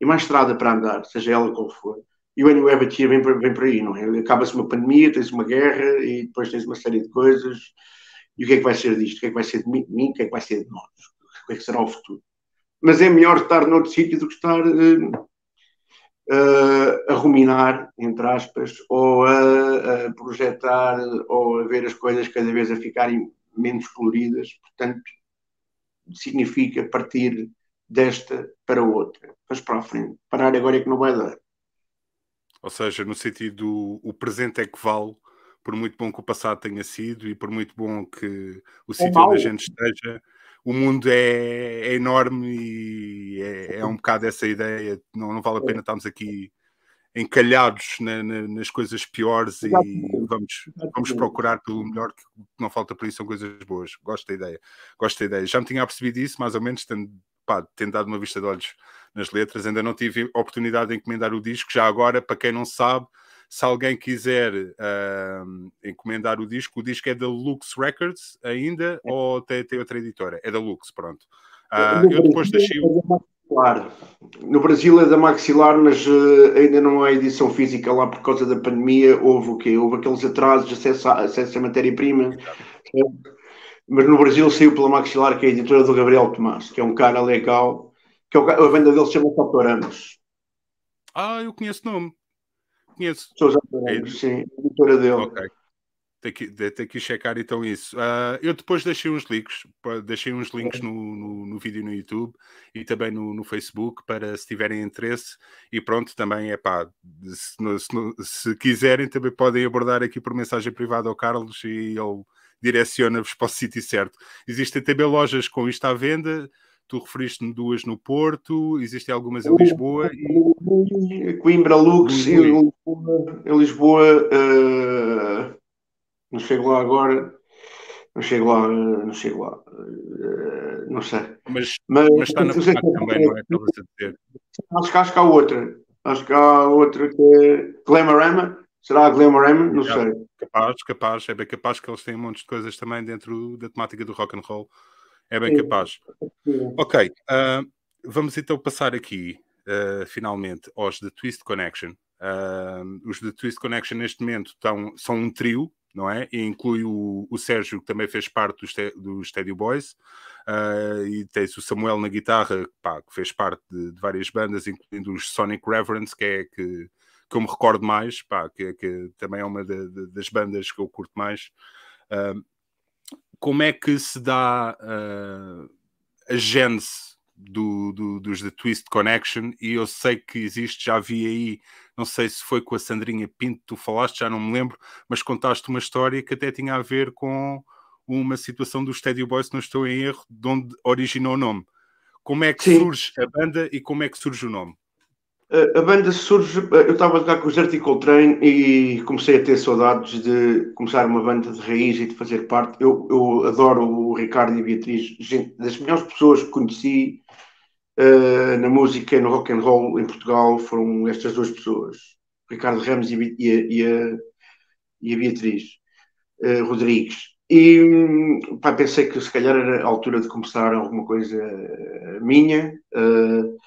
e mais estrada para andar, seja ela qual for. E o Anywhere But Here vem, vem por aí, não é? Acaba-se uma pandemia, tens uma guerra e depois tens uma série de coisas. E o que é que vai ser disto? O que é que vai ser de mim? O que é que vai ser de nós? O que é que será o futuro? Mas é melhor estar noutro sítio do que estar uh, uh, a ruminar, entre aspas, ou a, a, projetar, ou a ver as coisas cada vez a ficarem menos coloridas. Portanto, significa partir desta para outra. Mas para a frente. Parar agora é que não vai dar. Ou seja, no sentido o presente é que vale, por muito bom que o passado tenha sido e por muito bom que o é sítio onde a gente esteja, o mundo é, é enorme e é, é, um bocado essa ideia. Não, não vale a pena estarmos aqui encalhados na, na, nas coisas piores e vamos, vamos procurar pelo melhor que não falta para isso são coisas boas. Gosto da ideia. Gosto da ideia. Já me tinha percebido isso, mais ou menos, tendo pá, tendo dado uma vista de olhos nas letras, ainda não tive oportunidade de encomendar o disco. Já agora, para quem não sabe, se alguém quiser uh, encomendar o disco, o disco é da Lux Records ainda é. ou tem, tem, outra editora? É da Lux, pronto. Uh, eu depois deixei. No Brasil é da Maxilar, mas uh, ainda não há edição física lá por causa da pandemia. Houve o quê? Houve aqueles atrasos de acesso à matéria-prima mas no Brasil saiu pela Maxilar, que é a editora do Gabriel Tomás, que é um cara legal, que é o, a venda dele se chama Autoramos. Ah, eu conheço o nome. Conheço. Sousa Autoramos, é... sim, a editora dele. Ok. Tem que, tem que checar então isso. Uh, eu depois deixei uns links, deixei uns links no, no, no vídeo no YouTube e também no, no, Facebook para se tiverem interesse. E pronto, também é pá, se, se, se, quiserem, também podem abordar aqui por mensagem privada ao Carlos e ele direciona-vos para o sítio certo. Existem também lojas com isto à venda, tu referiste-me duas no Porto, existem algumas em Lisboa. E... Coimbra Lux, em Lisboa, em Lisboa uh, não chego lá agora, não chego lá, não chego lá, uh, não sei. Mas, mas, mas está na FNAC também, não é? Estavas a dizer. Acho, acho que há outra, acho que há outra que é Glamorama, será a Glamorama? Não sei. Capaz, capaz, é bem capaz que eles têm um monte de coisas também dentro da temática do rock and roll. É bem capaz. Ok, uh, vamos então passar aqui, uh, finalmente, aos The Twist Connection. Uh, os The Twist Connection neste momento estão, são um trio, não é? E inclui o, o Sérgio, que também fez parte do, do Stadio Boys, uh, e tem-se o Samuel na guitarra, pá, que fez parte de, de, várias bandas, incluindo os Sonic Reverence, que é que que eu me recordo mais, pá, que, que também é uma de, de, das bandas que eu curto mais. Uh, como é que se dá uh, a gênese do, do, dos The Twist Connection? E eu sei que existe, já vi aí, não sei se foi com a Sandrinha Pinto, tu falaste, já não me lembro, mas contaste uma história que até tinha a ver com uma situação do Stadio Boys, se não estou em erro, de onde originou o nome. Como é que Sim. surge a banda e como é que surge o nome? A banda surge. Eu estava a tocar com os Dirty Coltrane e comecei a ter saudades de começar uma banda de raiz e de fazer parte. Eu, eu adoro o Ricardo e a Beatriz, gente, das melhores pessoas que conheci uh, na música, no rock and roll em Portugal, foram estas duas pessoas, Ricardo Ramos e, a, e a, e a Beatriz uh, Rodrigues. E pá, pensei que se calhar era a altura de começar alguma coisa minha. Uh,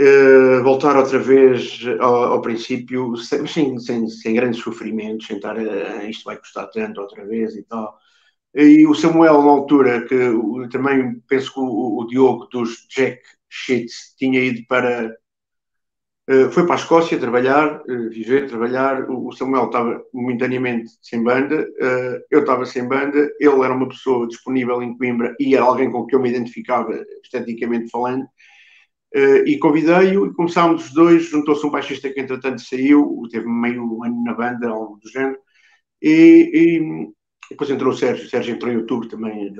Uh, voltar outra vez ao, ao princípio, sem, sem, sem, grandes sofrimentos, sem estar uh, isto vai custar tanto outra vez e tal. E o Samuel, na altura, que também penso que o, o Diogo dos Jack Sheets tinha ido para. Uh, foi para a Escócia trabalhar, uh, viver, trabalhar. O, Samuel estava momentaneamente sem banda, eu estava sem banda. Ele era uma pessoa disponível em Coimbra e era alguém com quem eu me identificava esteticamente falando. E convidei-o e começámos os dois. Juntou-se um baixista que, entretanto, saiu, teve meio ano na banda, algo do género. E, e, depois entrou o Sérgio. O Sérgio entrou em outubro também,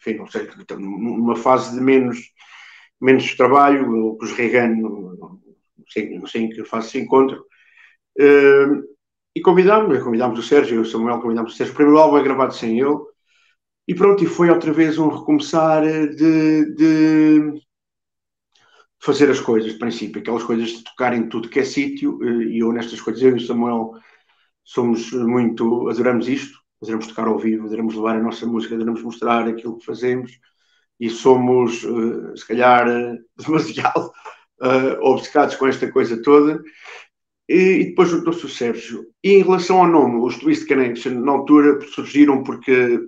enfim, não sei, numa fase de menos menos trabalho, com os Reagan, não sei, não sei em que fase se encontram. Uh, e convidámos, convidámos o Sérgio e o Samuel, convidámos o Sérgio. O primeiro álbum é gravado sem ele. E pronto, e foi outra vez um recomeçar de, de fazer as coisas, de princípio, aquelas coisas de tocar em tudo que é sítio. Eh, e eu, nestas coisas, eu e o Samuel somos muito, adoramos isto, adoramos tocar ao vivo, adoramos levar a nossa música, adoramos mostrar aquilo que fazemos e somos, uh, se calhar, uh, demasiado uh, obcecados com esta coisa toda. E, depois juntou-se o Sérgio. E em relação ao nome, os Twist Connection, na altura surgiram porque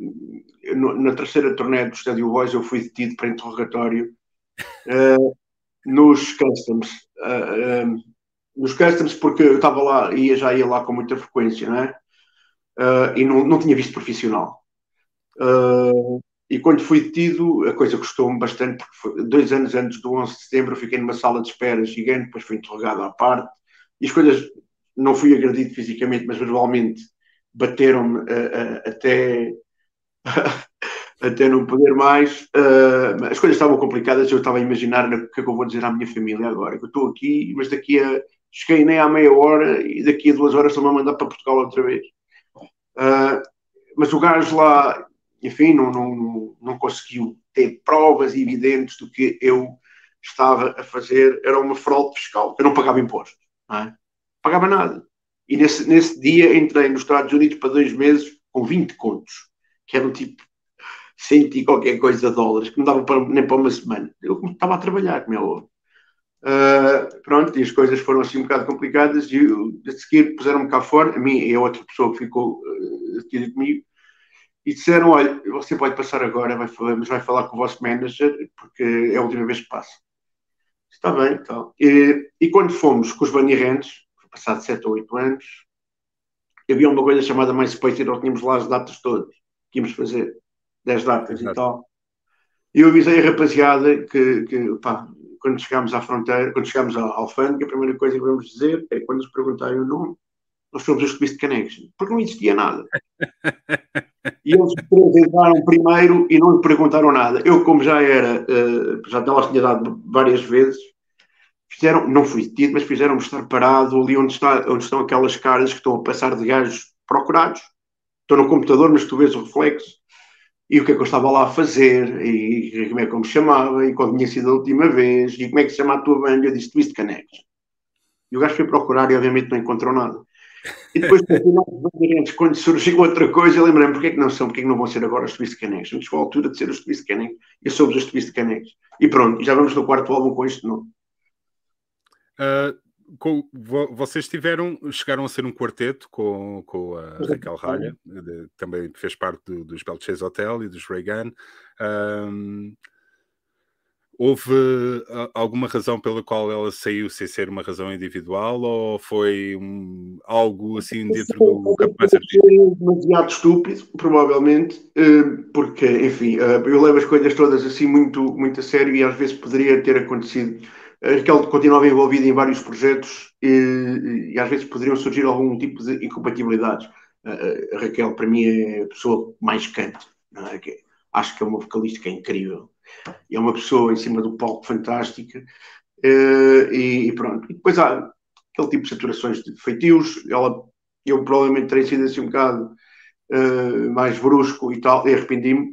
na terceira turnê do Stadio Boys eu fui detido para interrogatório nos customs. nos customs, porque eu estava lá, ia, já ia lá com muita frequência, não é? e não, não tinha visto profissional. Uh, e quando fui detido, a coisa custou-me bastante, porque foi, dois anos antes do 11 de setembro fiquei numa sala de espera gigante, depois fui interrogado à parte, e as coisas, não fui agredido fisicamente, mas verbalmente bateram-me uh, uh, até, até não poder mais. Uh, as coisas estavam complicadas, eu estava a imaginar o que é que eu vou dizer à minha família agora, que eu estou aqui, mas daqui a. Cheguei nem à meia hora e daqui a duas horas estão-me a mandar para Portugal outra vez. mas o gajo lá, enfim, não, não, não conseguiu ter provas evidentes do que eu estava a fazer. Era uma fraude fiscal. Eu não pagava imposto. Não é? Pagava nada. E nesse, nesse dia entrei nos Estados Unidos para dois meses com 20 contos, que eram tipo 100 e qualquer coisa de dólares, que não dava para, nem para uma semana. Eu estava a trabalhar, como é. Uh, pronto, e as coisas foram assim um bocado complicadas e a seguir puseram-me cá fora, a mim e a outra pessoa que ficou uh, comigo, e disseram: olha, você pode passar agora, vai, mas vai falar com o vosso manager, porque é a última vez que passa. Está bem, então. E, e quando fomos com os Bunny Rands, passado 7 ou 8 anos, havia uma coisa chamada MySpace e nós tínhamos lá as datas todas que íamos fazer, 10 datas Exato. e tal. E eu avisei a rapaziada que, que pá, quando chegámos à fronteira, quando chegámos à alfândega, a primeira coisa que vamos dizer é quando nos perguntarem o nome, nós fomos os Twist Connection, porque não existia nada. E eles entraram primeiro e não lhe perguntaram nada. Eu, como já era, uh, já nós tinha dado várias vezes, fizeram, não fui detido, mas fizeram-me estar parado ali onde, está, onde estão aquelas caras que estão a passar de gajos procurados. Estou no computador, mas tu vês o reflexo. E o que é que eu estava lá a fazer, e como é que eu me chamava, e quando tinha sido a última vez, e como é que se chama a tua banda. Eu disse Twist Connects. E o gajo foi procurar e obviamente não encontrou nada. E depois, quando surgiu outra coisa, lembrei-me porque é que não são, porque que não vão ser agora os Twist? Não chegou a altura de ser os Twist e somos os Twist Canex. E pronto, já vamos no quarto álbum com isto não? Uh, com, vocês tiveram, chegaram a ser um quarteto com, com a Raquel Ralha, também fez parte do, dos Belchase Hotel e dos Reagan. Um, Houve alguma razão pela qual ela saiu sem ser uma razão individual ou foi um, algo assim dentro do campo mais artístico? demasiado estúpido, provavelmente, eh, porque, enfim, eh, eu levo as coisas todas assim muito, muito a sério e às vezes poderia ter acontecido. Raquel continuava envolvida em vários projetos e, e às vezes poderiam surgir algum tipo de incompatibilidades. A Raquel, para mim, é a pessoa mais canta. É? Acho que é uma vocalista que é incrível é uma pessoa em cima do palco fantástica, e, e, pronto. E depois há aquele tipo de saturações de feitios, ela, eu provavelmente terei sido assim um bocado uh, mais brusco e tal, e arrependi-me,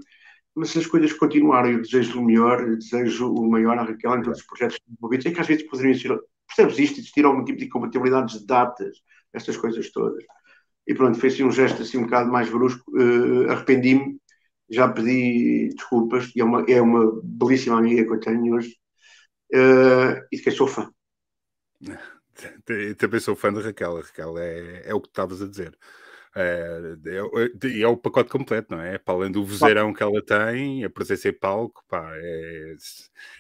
mas as coisas continuaram, eu desejo o melhor, desejo o maior à Raquel em todos os projetos envolvidos, é que às vezes poderiam ser, percebes isto, existir algum tipo de incompatibilidades de datas, estas coisas todas. E pronto, fez assim um gesto assim um bocado mais brusco, uh, arrependi-me, já pedi desculpas e é uma, é uma belíssima amiga que eu tenho hoje uh, e de quem sou fã. Também sou fã da Raquel, a Raquel é, é o que estavas a dizer. É, é, é, o pacote completo, não é? Para além do vozeirão que ela tem, a presença em palco, pá, é,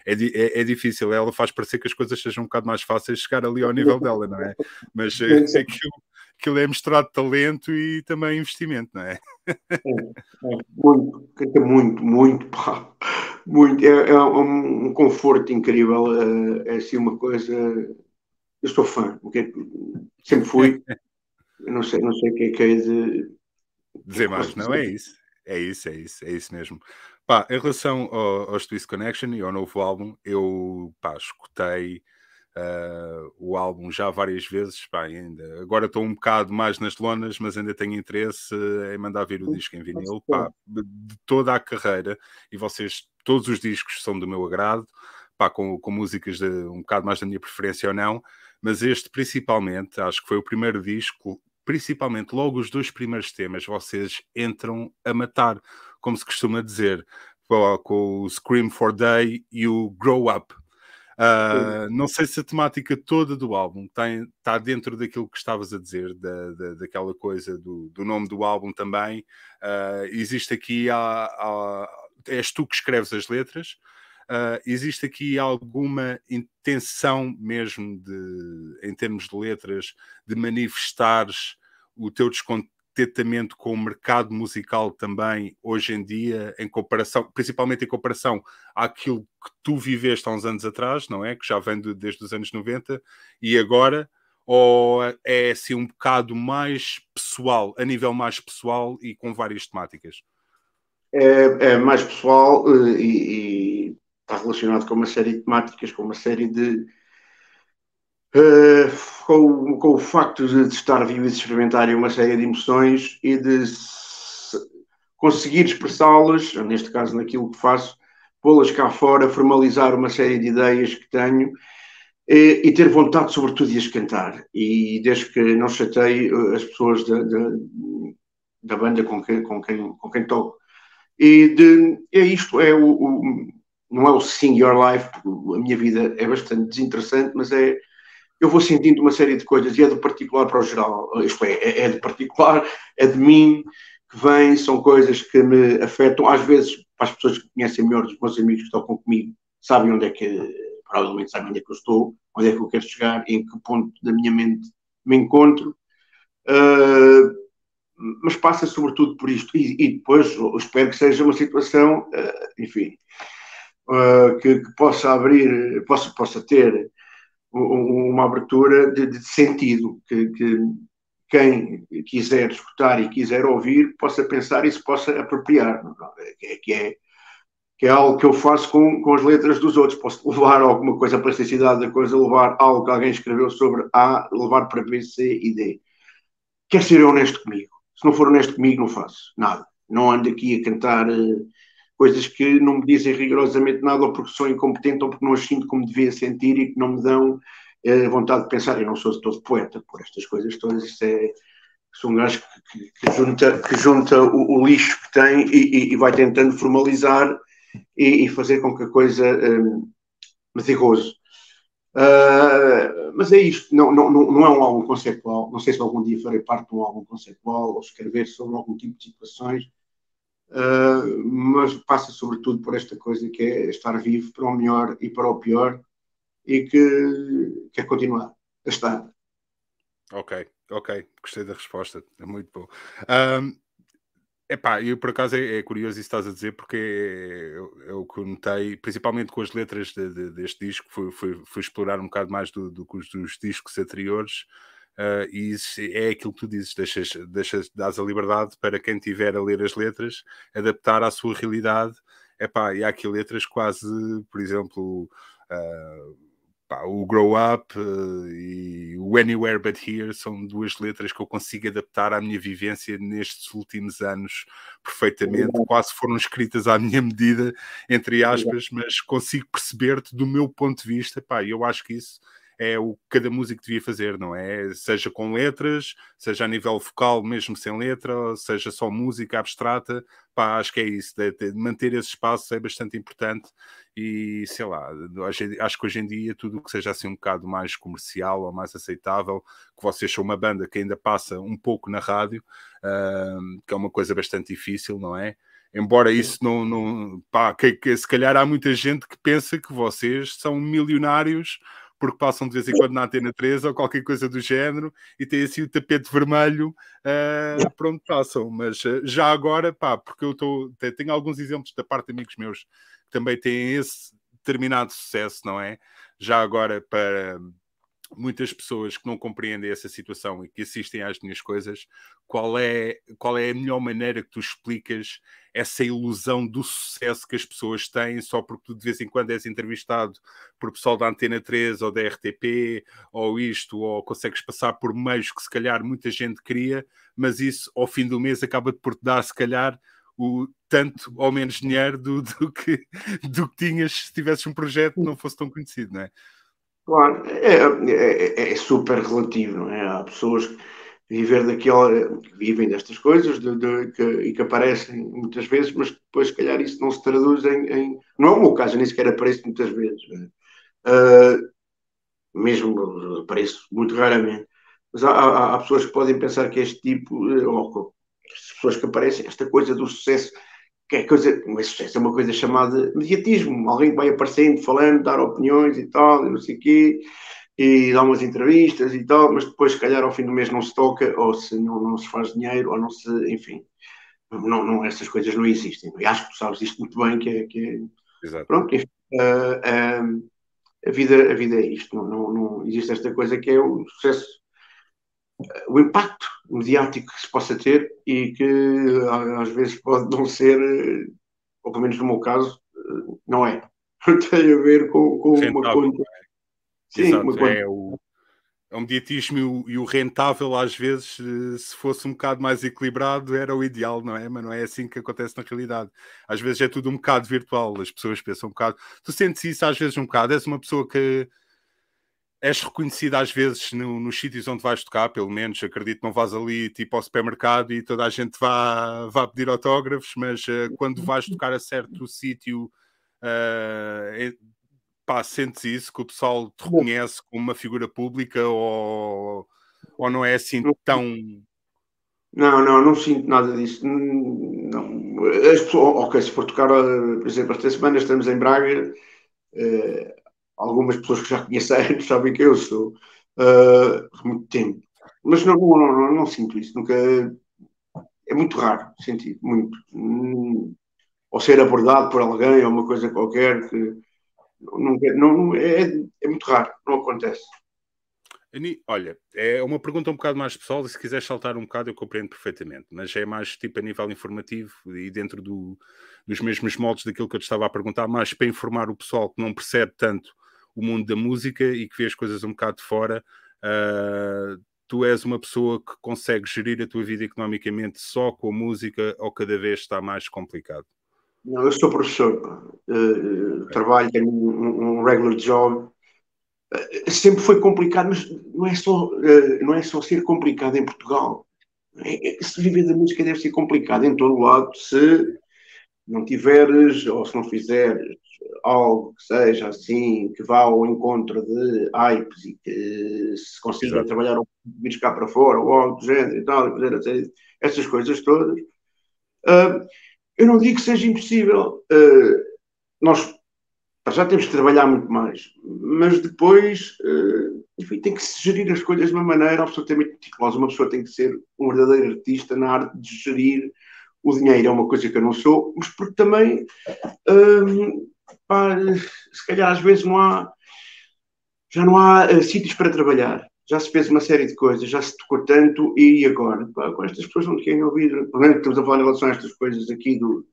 é, é, é, difícil. Ela faz parecer que as coisas sejam um bocado mais fáceis chegar ali ao nível dela, não é? Mas é, aquilo, aquilo é misturado talento e também investimento, não é? muito, canta muito, muito, pá, muito. É, é um, conforto incrível. É, é assim uma coisa. Eu sou fã, sempre fui. não sei, não sei o que é que é de dizer mais, não é isso. É isso, é isso, é isso mesmo. Pá, em relação ao, aos Twist Connection e ao novo álbum, eu pá, escutei uh, o álbum já várias vezes. Pá, ainda. Agora estou um bocado mais nas lonas, mas ainda tenho interesse em mandar vir o disco em vinil. Pá, de toda a carreira, e vocês, todos os discos são do meu agrado, pá, com, com músicas de, um bocado mais da minha preferência ou não, mas este principalmente, acho que foi o primeiro disco principalmente logo os dois primeiros temas, vocês entram a matar, como se costuma dizer, com o Scream for Day e o Grow Up. Uh, não sei se a temática toda do álbum está dentro daquilo que estavas a dizer, da, da, daquela coisa do, do, nome do álbum também. Uh, existe aqui, há, há, és tu que escreves as letras, Uh, existe aqui alguma intenção mesmo de, em termos de letras, de manifestares o teu descontentamento com o mercado musical também hoje em dia, em comparação, principalmente em comparação àquilo que tu viveste há uns anos atrás, não é? Que já vem de, desde os anos 90 e agora, ou é assim um bocado mais pessoal, a nível mais pessoal e com várias temáticas? É, é mais pessoal eh, e está relacionado com uma série de temáticas, com uma série de. Uh, com, com, o facto de, de, estar vivo e de experimentar uma série de emoções e de conseguir expressá-las, neste caso naquilo que faço, pô-las cá fora, formalizar uma série de ideias que tenho e, e, ter vontade, sobretudo, de as cantar. E desde que não chatei eh, as pessoas da, da, da banda com quem, com, quem, com quem toco. E de, é isto, é o, o não é o Sing Your Life, porque a minha vida é bastante desinteressante, mas é eu vou sentindo uma série de coisas e é do particular para o geral, isto é, é, é de particular, é de mim que vem, são coisas que me afetam, às vezes para as pessoas que conhecem melhor, os meus amigos que estão comigo, sabem onde é que, provavelmente sabem onde é que eu estou, onde é que eu quero chegar, em que ponto da minha mente me encontro, uh, mas passa sobretudo por isto, e, e depois espero que seja uma situação, uh, enfim, uh, que, que, possa abrir, possa, possa ter uma abertura de, de sentido, que, que, quem quiser escutar e quiser ouvir possa pensar e se possa apropriar, que é, que é, que é algo que eu faço com, com as letras dos outros. Posso levar alguma coisa, a plasticidade da coisa, levar algo que alguém escreveu sobre A, levar para B, C e D. Quer ser honesto comigo. Se não for honesto comigo, não faço nada. Não ando aqui a cantar uh, coisas que não me dizem rigorosamente nada, ou porque sou incompetente, ou porque não as sinto como devia sentir e que não me dão eh, vontade de pensar. Eu não sou todo poeta por estas coisas todas. Isto é, sou um gajo que, que, que junta, que junta o, o, lixo que tem e, e, e vai tentando formalizar e, e, fazer com que a coisa um, me dê gozo. Uh, mas é isto, não, não, não é um álbum conceptual. Não sei se algum dia farei parte de um álbum conceptual ou escrever sobre algum tipo de situações uh, mas passa sobretudo por esta coisa que é estar vivo para o melhor e para o pior e que quer continuar a estar. Ok, ok, gostei da resposta, é muito bom. Um, epá, eu por acaso é, é, curioso isso que estás a dizer, porque é, é, o que eu notei, principalmente com as letras de, de, deste disco, fui, fui, fui, explorar um bocado mais do, do, dos discos anteriores Uh, e é aquilo que tu dizes, deixas, deixas, dás a liberdade para quem tiver a ler as letras, adaptar à sua realidade. Epá, e há aqui letras quase, por exemplo, uh, pá, o Grow Up uh, e o Anywhere But Here são duas letras que eu consigo adaptar à minha vivência nestes últimos anos perfeitamente, quase foram escritas à minha medida, entre aspas, mas consigo perceber-te do meu ponto de vista, pá, eu acho que isso é o que cada músico devia fazer, não é? Seja com letras, seja a nível vocal, mesmo sem letra, seja só música abstrata, pá, acho que é isso, de, de manter esse espaço é bastante importante e sei lá, acho que hoje em dia tudo o que seja assim um bocado mais comercial ou mais aceitável, que vocês são uma banda que ainda passa um pouco na rádio, uh, que é uma coisa bastante difícil, não é? Embora isso não. não pá, que, que, se calhar há muita gente que pensa que vocês são milionários porque passam de vez em quando na Antena 3 ou qualquer coisa do género e têm assim o tapete vermelho uh, onde passam. Mas uh, já agora, pá, porque eu estou. Tenho alguns exemplos da parte de amigos meus que também têm esse determinado sucesso, não é? Já agora para muitas pessoas que não compreendem essa situação e que assistem às minhas coisas, qual é, qual é a melhor maneira que tu explicas essa ilusão do sucesso que as pessoas têm só porque tu de vez em quando és entrevistado por pessoal da Antena 3 ou da RTP ou isto, ou consegues passar por meios que se calhar muita gente queria, mas isso ao fim do mês acaba por te dar se calhar o tanto ou menos dinheiro do, do, que, do que tinhas se tivesses um projeto que não fosse tão conhecido, não é? Claro, é, é, é, é, super relativo, não é? Há pessoas que viver daquela, que vivem destas coisas de, de, que, e que aparecem muitas vezes, mas depois, se calhar, isso não se traduz em. em não é o meu caso, nem sequer apareço muitas vezes. Uh, mesmo apareço muito raramente. Mas há, há, há, pessoas que podem pensar que este tipo, ou as pessoas que aparecem, esta coisa do sucesso que é coisa, é sucesso, é uma coisa chamada mediatismo, alguém que vai aparecendo, falando, dar opiniões e tal, e não sei o quê, e dá umas entrevistas e tal, mas depois, se calhar, ao fim do mês não se toca, ou se não, não se faz dinheiro, ou não se, enfim, não, não, essas coisas não existem. E acho que tu sabes isto muito bem, que é, que é Exato. pronto, enfim, uh, uh, a, vida, a vida é isto, não, não, não existe esta coisa que é o sucesso o impacto mediático que se possa ter e que às vezes pode não ser, ou pelo menos no meu caso, não é. Tem a ver com, com uma conta. É? Sim, Exato, uma conta. É o, é o mediatismo e o, e o, rentável, às vezes, se fosse um bocado mais equilibrado, era o ideal, não é? Mas não é assim que acontece na realidade. Às vezes é tudo um bocado virtual, as pessoas pensam um bocado. Tu sentes isso às vezes um bocado, és uma pessoa que és reconhecido às vezes no, nos sítios onde vais tocar, pelo menos acredito não vás ali tipo ao supermercado e toda a gente vá, vá pedir autógrafos, mas uh, quando vais tocar a certo sítio, uh, pá, sentes isso, que o pessoal te reconhece como uma figura pública ou, ou não é assim tão. Não, não, não sinto nada disso. Não. As pessoas, ok, se for tocar, por exemplo, esta semana estamos em Braga. Uh, algumas pessoas que já conhecem sabem que eu sou uh, há muito tempo. Mas não, não, não, não, sinto isso, nunca. É muito raro sentir, muito. Hum, ou ser abordado por alguém ou uma coisa qualquer que nunca, não, é, é muito raro, não acontece. Olha, é uma pergunta um bocado mais pessoal e se quiser saltar um bocado eu compreendo perfeitamente, mas é mais tipo a nível informativo e dentro do, dos mesmos moldes daquilo que eu te estava a perguntar, mais para informar o pessoal que não percebe tanto o mundo da música e que vê as coisas um bocado de fora, uh, tu és uma pessoa que consegue gerir a tua vida economicamente só com a música ou cada vez está mais complicado? Não, eu sou professor, uh, trabalho, tenho um, um, regular job. Uh, sempre foi complicado, mas não é só, não é só ser complicado em Portugal. É, é, se viver da música deve ser complicado em todo lado se não tiveres ou se não fizeres algo que seja assim, que vá ao encontro de hypes e que se consiga Exato. trabalhar um vírus cá para fora, ou algo do género e tal, e fazer essas coisas todas. Uh, eu não digo que seja impossível. Uh, nós já temos que trabalhar muito mais, mas depois, uh, enfim, tem que se gerir as coisas de uma maneira absolutamente meticulosa. Uma pessoa tem que ser um verdadeiro artista na arte de gerir o dinheiro. É uma coisa que eu não sou, mas porque também pá, se calhar às vezes não há, já não há uh, sítios para trabalhar. Já se fez uma série de coisas, já se tocou tanto, e agora? Pá, com estas pessoas não querem ouvir. Portanto, estamos a falar em relação a estas coisas aqui do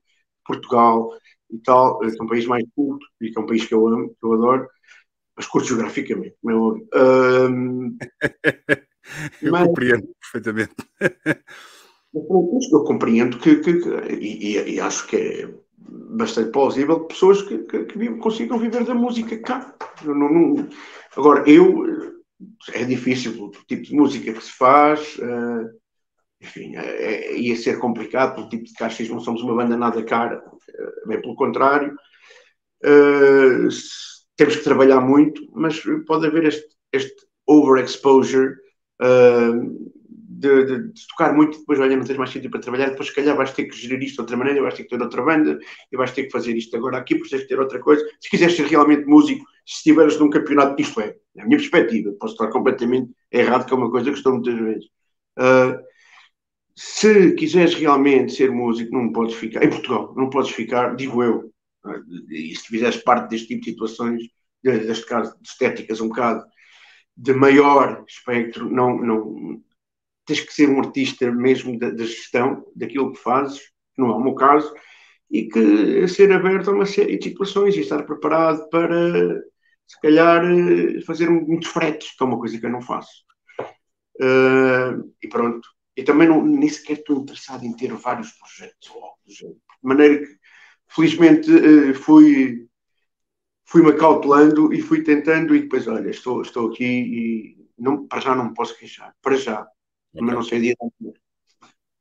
Portugal e tal, eh, que é um país mais culto e que é um país que eu amo, que eu adoro, mas curto geograficamente, como é óbvio. Um, eu mas, compreendo perfeitamente. eu compreendo que, que, que e, e, acho que é bastante plausível pessoas que, que, que consigam viver da música cá. Não, não, agora, eu, é difícil o tipo de música que se faz, uh, enfim, é, é, ia ser complicado pelo tipo de caixas, não somos uma banda nada cara, uh, bem pelo contrário. Uh, temos que trabalhar muito, mas pode haver este, este overexposure de, de, de, tocar muito, depois olha, não tens mais sítio para trabalhar, depois se calhar vais ter que gerir isto de outra maneira, vais ter que ter outra banda, e vais ter que fazer isto agora aqui, depois tens ter outra coisa. Se quiseres ser realmente músico, se estiveres num campeonato, isto é, na minha perspectiva, posso estar completamente errado, que é uma coisa que estou muitas vezes. Uh, se quiseres realmente ser músico, não podes ficar, em Portugal, não podes ficar, digo eu, e se fizeres parte deste tipo de situações, neste caso de estéticas um bocado de maior espectro, não, não, tens que ser um artista mesmo da, da gestão daquilo que fazes, não é o meu caso, e que ser aberto a uma série de situações e estar preparado para, se calhar, fazer muitos fretes, que é uma coisa que eu não faço. Uh, e pronto. E também não, nem sequer estou interessado em ter vários projetos De maneira que, felizmente, uh, fui, fui-me acautelando e fui tentando, e depois, olha, estou, estou aqui e não, para já não me posso queixar. Para já. Mas não sei dia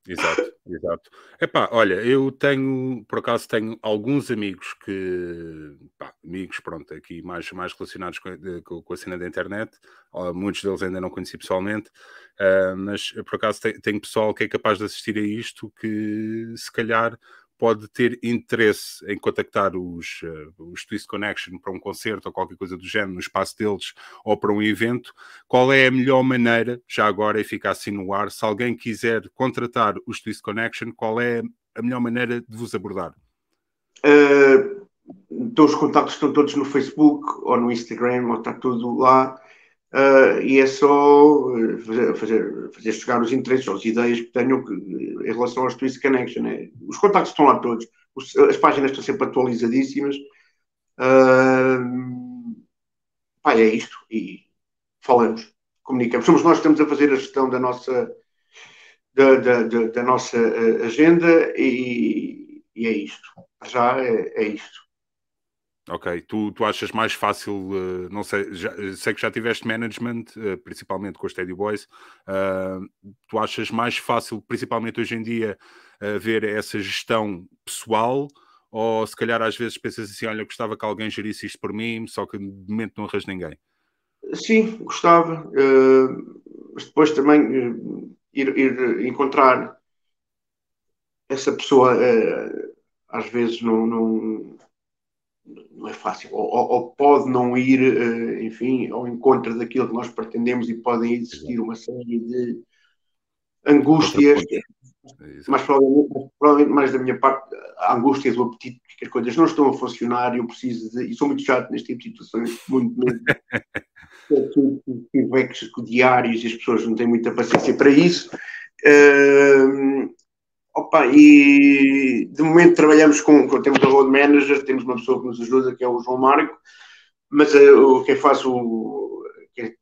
Exato, exato. Epá, olha, eu tenho, por acaso, tenho alguns amigos que, pá, amigos, pronto, aqui mais, mais relacionados com, com, com a cena da internet, muitos deles ainda não conheci pessoalmente, uh, mas por acaso tenho, tenho pessoal que é capaz de assistir a isto que se calhar pode ter interesse em contactar os, uh, os Twist Connection para um concerto ou qualquer coisa do género no espaço deles ou para um evento, qual é a melhor maneira, já agora e fica assim no ar, se alguém quiser contratar os Twist Connection, qual é a melhor maneira de vos abordar? Uh, então os contactos estão todos no Facebook ou no Instagram, ou está tudo lá. Uh, e é só eh, fazer, fazer, chegar os interesses ou as ideias que tenham que, em relação aos Twist Connection. Né? Os contactos estão lá todos, os, as páginas estão sempre atualizadíssimas. Uh, pá, é isto. E falamos, comunicamos. Somos nós que estamos a fazer a gestão da nossa, da, da, da, da nossa eh, agenda e, e, é isto. Já é, é isto. Ok, tu, tu achas mais fácil, uh, não sei, já, sei que já tiveste management, uh, principalmente com os Steady Boys, uh, tu achas mais fácil, principalmente hoje em dia, ver essa gestão pessoal, ou se calhar às vezes pensas assim, olha, gostava que alguém gerisse isto por mim, só que de momento não arranjo ninguém? Sim, gostava, mas depois também ir, ir, encontrar essa pessoa, às vezes não, não não é fácil, ou, ou, pode não ir, eh, enfim, ao encontro daquilo que nós pretendemos e podem existir uma série de angústias, mas provavelmente, provavelmente, mais da minha parte, a angústia do apetite, que as coisas não estão a funcionar e eu preciso de, e sou muito chato neste tipo de situações, muito mesmo. feedbacks diários e as pessoas não têm muita paciência para isso. Uh, Opa, e de momento trabalhamos com, temos a road manager, temos uma pessoa que nos ajuda, que é o João Marco, mas uh, quem faz o quem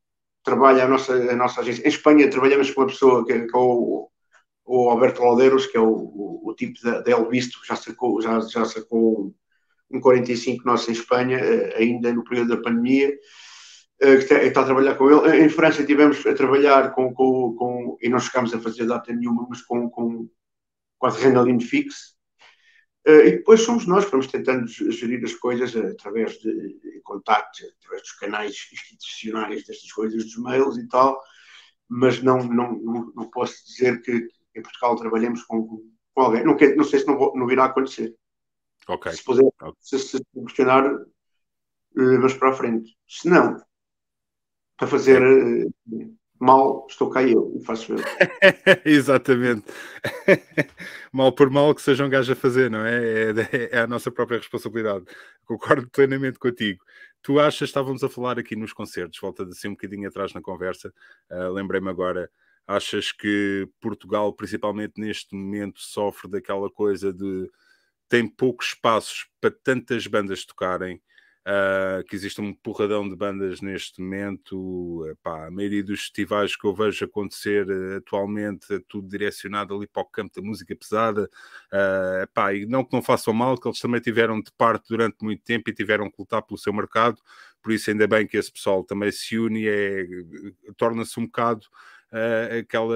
trabalha a nossa, a nossa agência, em Espanha trabalhamos com uma pessoa que, que é o, o Alberto Laldeiros, que é o, o, o tipo da, da Elvisto, já sacou, já, já sacou um 45 nosso em Espanha, uh, ainda no período da pandemia, uh, que está, está, a trabalhar com ele. Em França tivemos a trabalhar com, com, com e não chegámos a fazer data nenhuma, mas com, com com adrenalina fixe. Uh, e depois somos nós que vamos tentando gerir as coisas através de, contactos, através dos canais institucionais destas coisas, dos mails e tal, mas não, não, não, não posso dizer que em Portugal trabalhemos com, com alguém. Não, quer, não sei se não, vou, não irá acontecer. Okay. Se puder, okay. se, se questionar, uh, vamos para a frente. Se não, para fazer uh, mal estou cá eu e faço eu. Exatamente. mal por mal que seja um gajo a fazer, não é? é? É, a nossa própria responsabilidade. Concordo plenamente contigo. Tu achas, estávamos a falar aqui nos concertos, volta assim um bocadinho atrás na conversa, uh, lembrei-me agora, achas que Portugal, principalmente neste momento, sofre daquela coisa de tem poucos espaços para tantas bandas tocarem Uh, que existe um porradão de bandas neste momento. Epá, a maioria dos festivais que eu vejo acontecer uh, atualmente é tudo direcionado ali para o campo da música pesada. Uh, epá, e não que não façam mal, que eles também tiveram de parte durante muito tempo e tiveram que lutar pelo seu mercado. Por isso, ainda bem que esse pessoal também se une é, torna-se um bocado uh, aquela,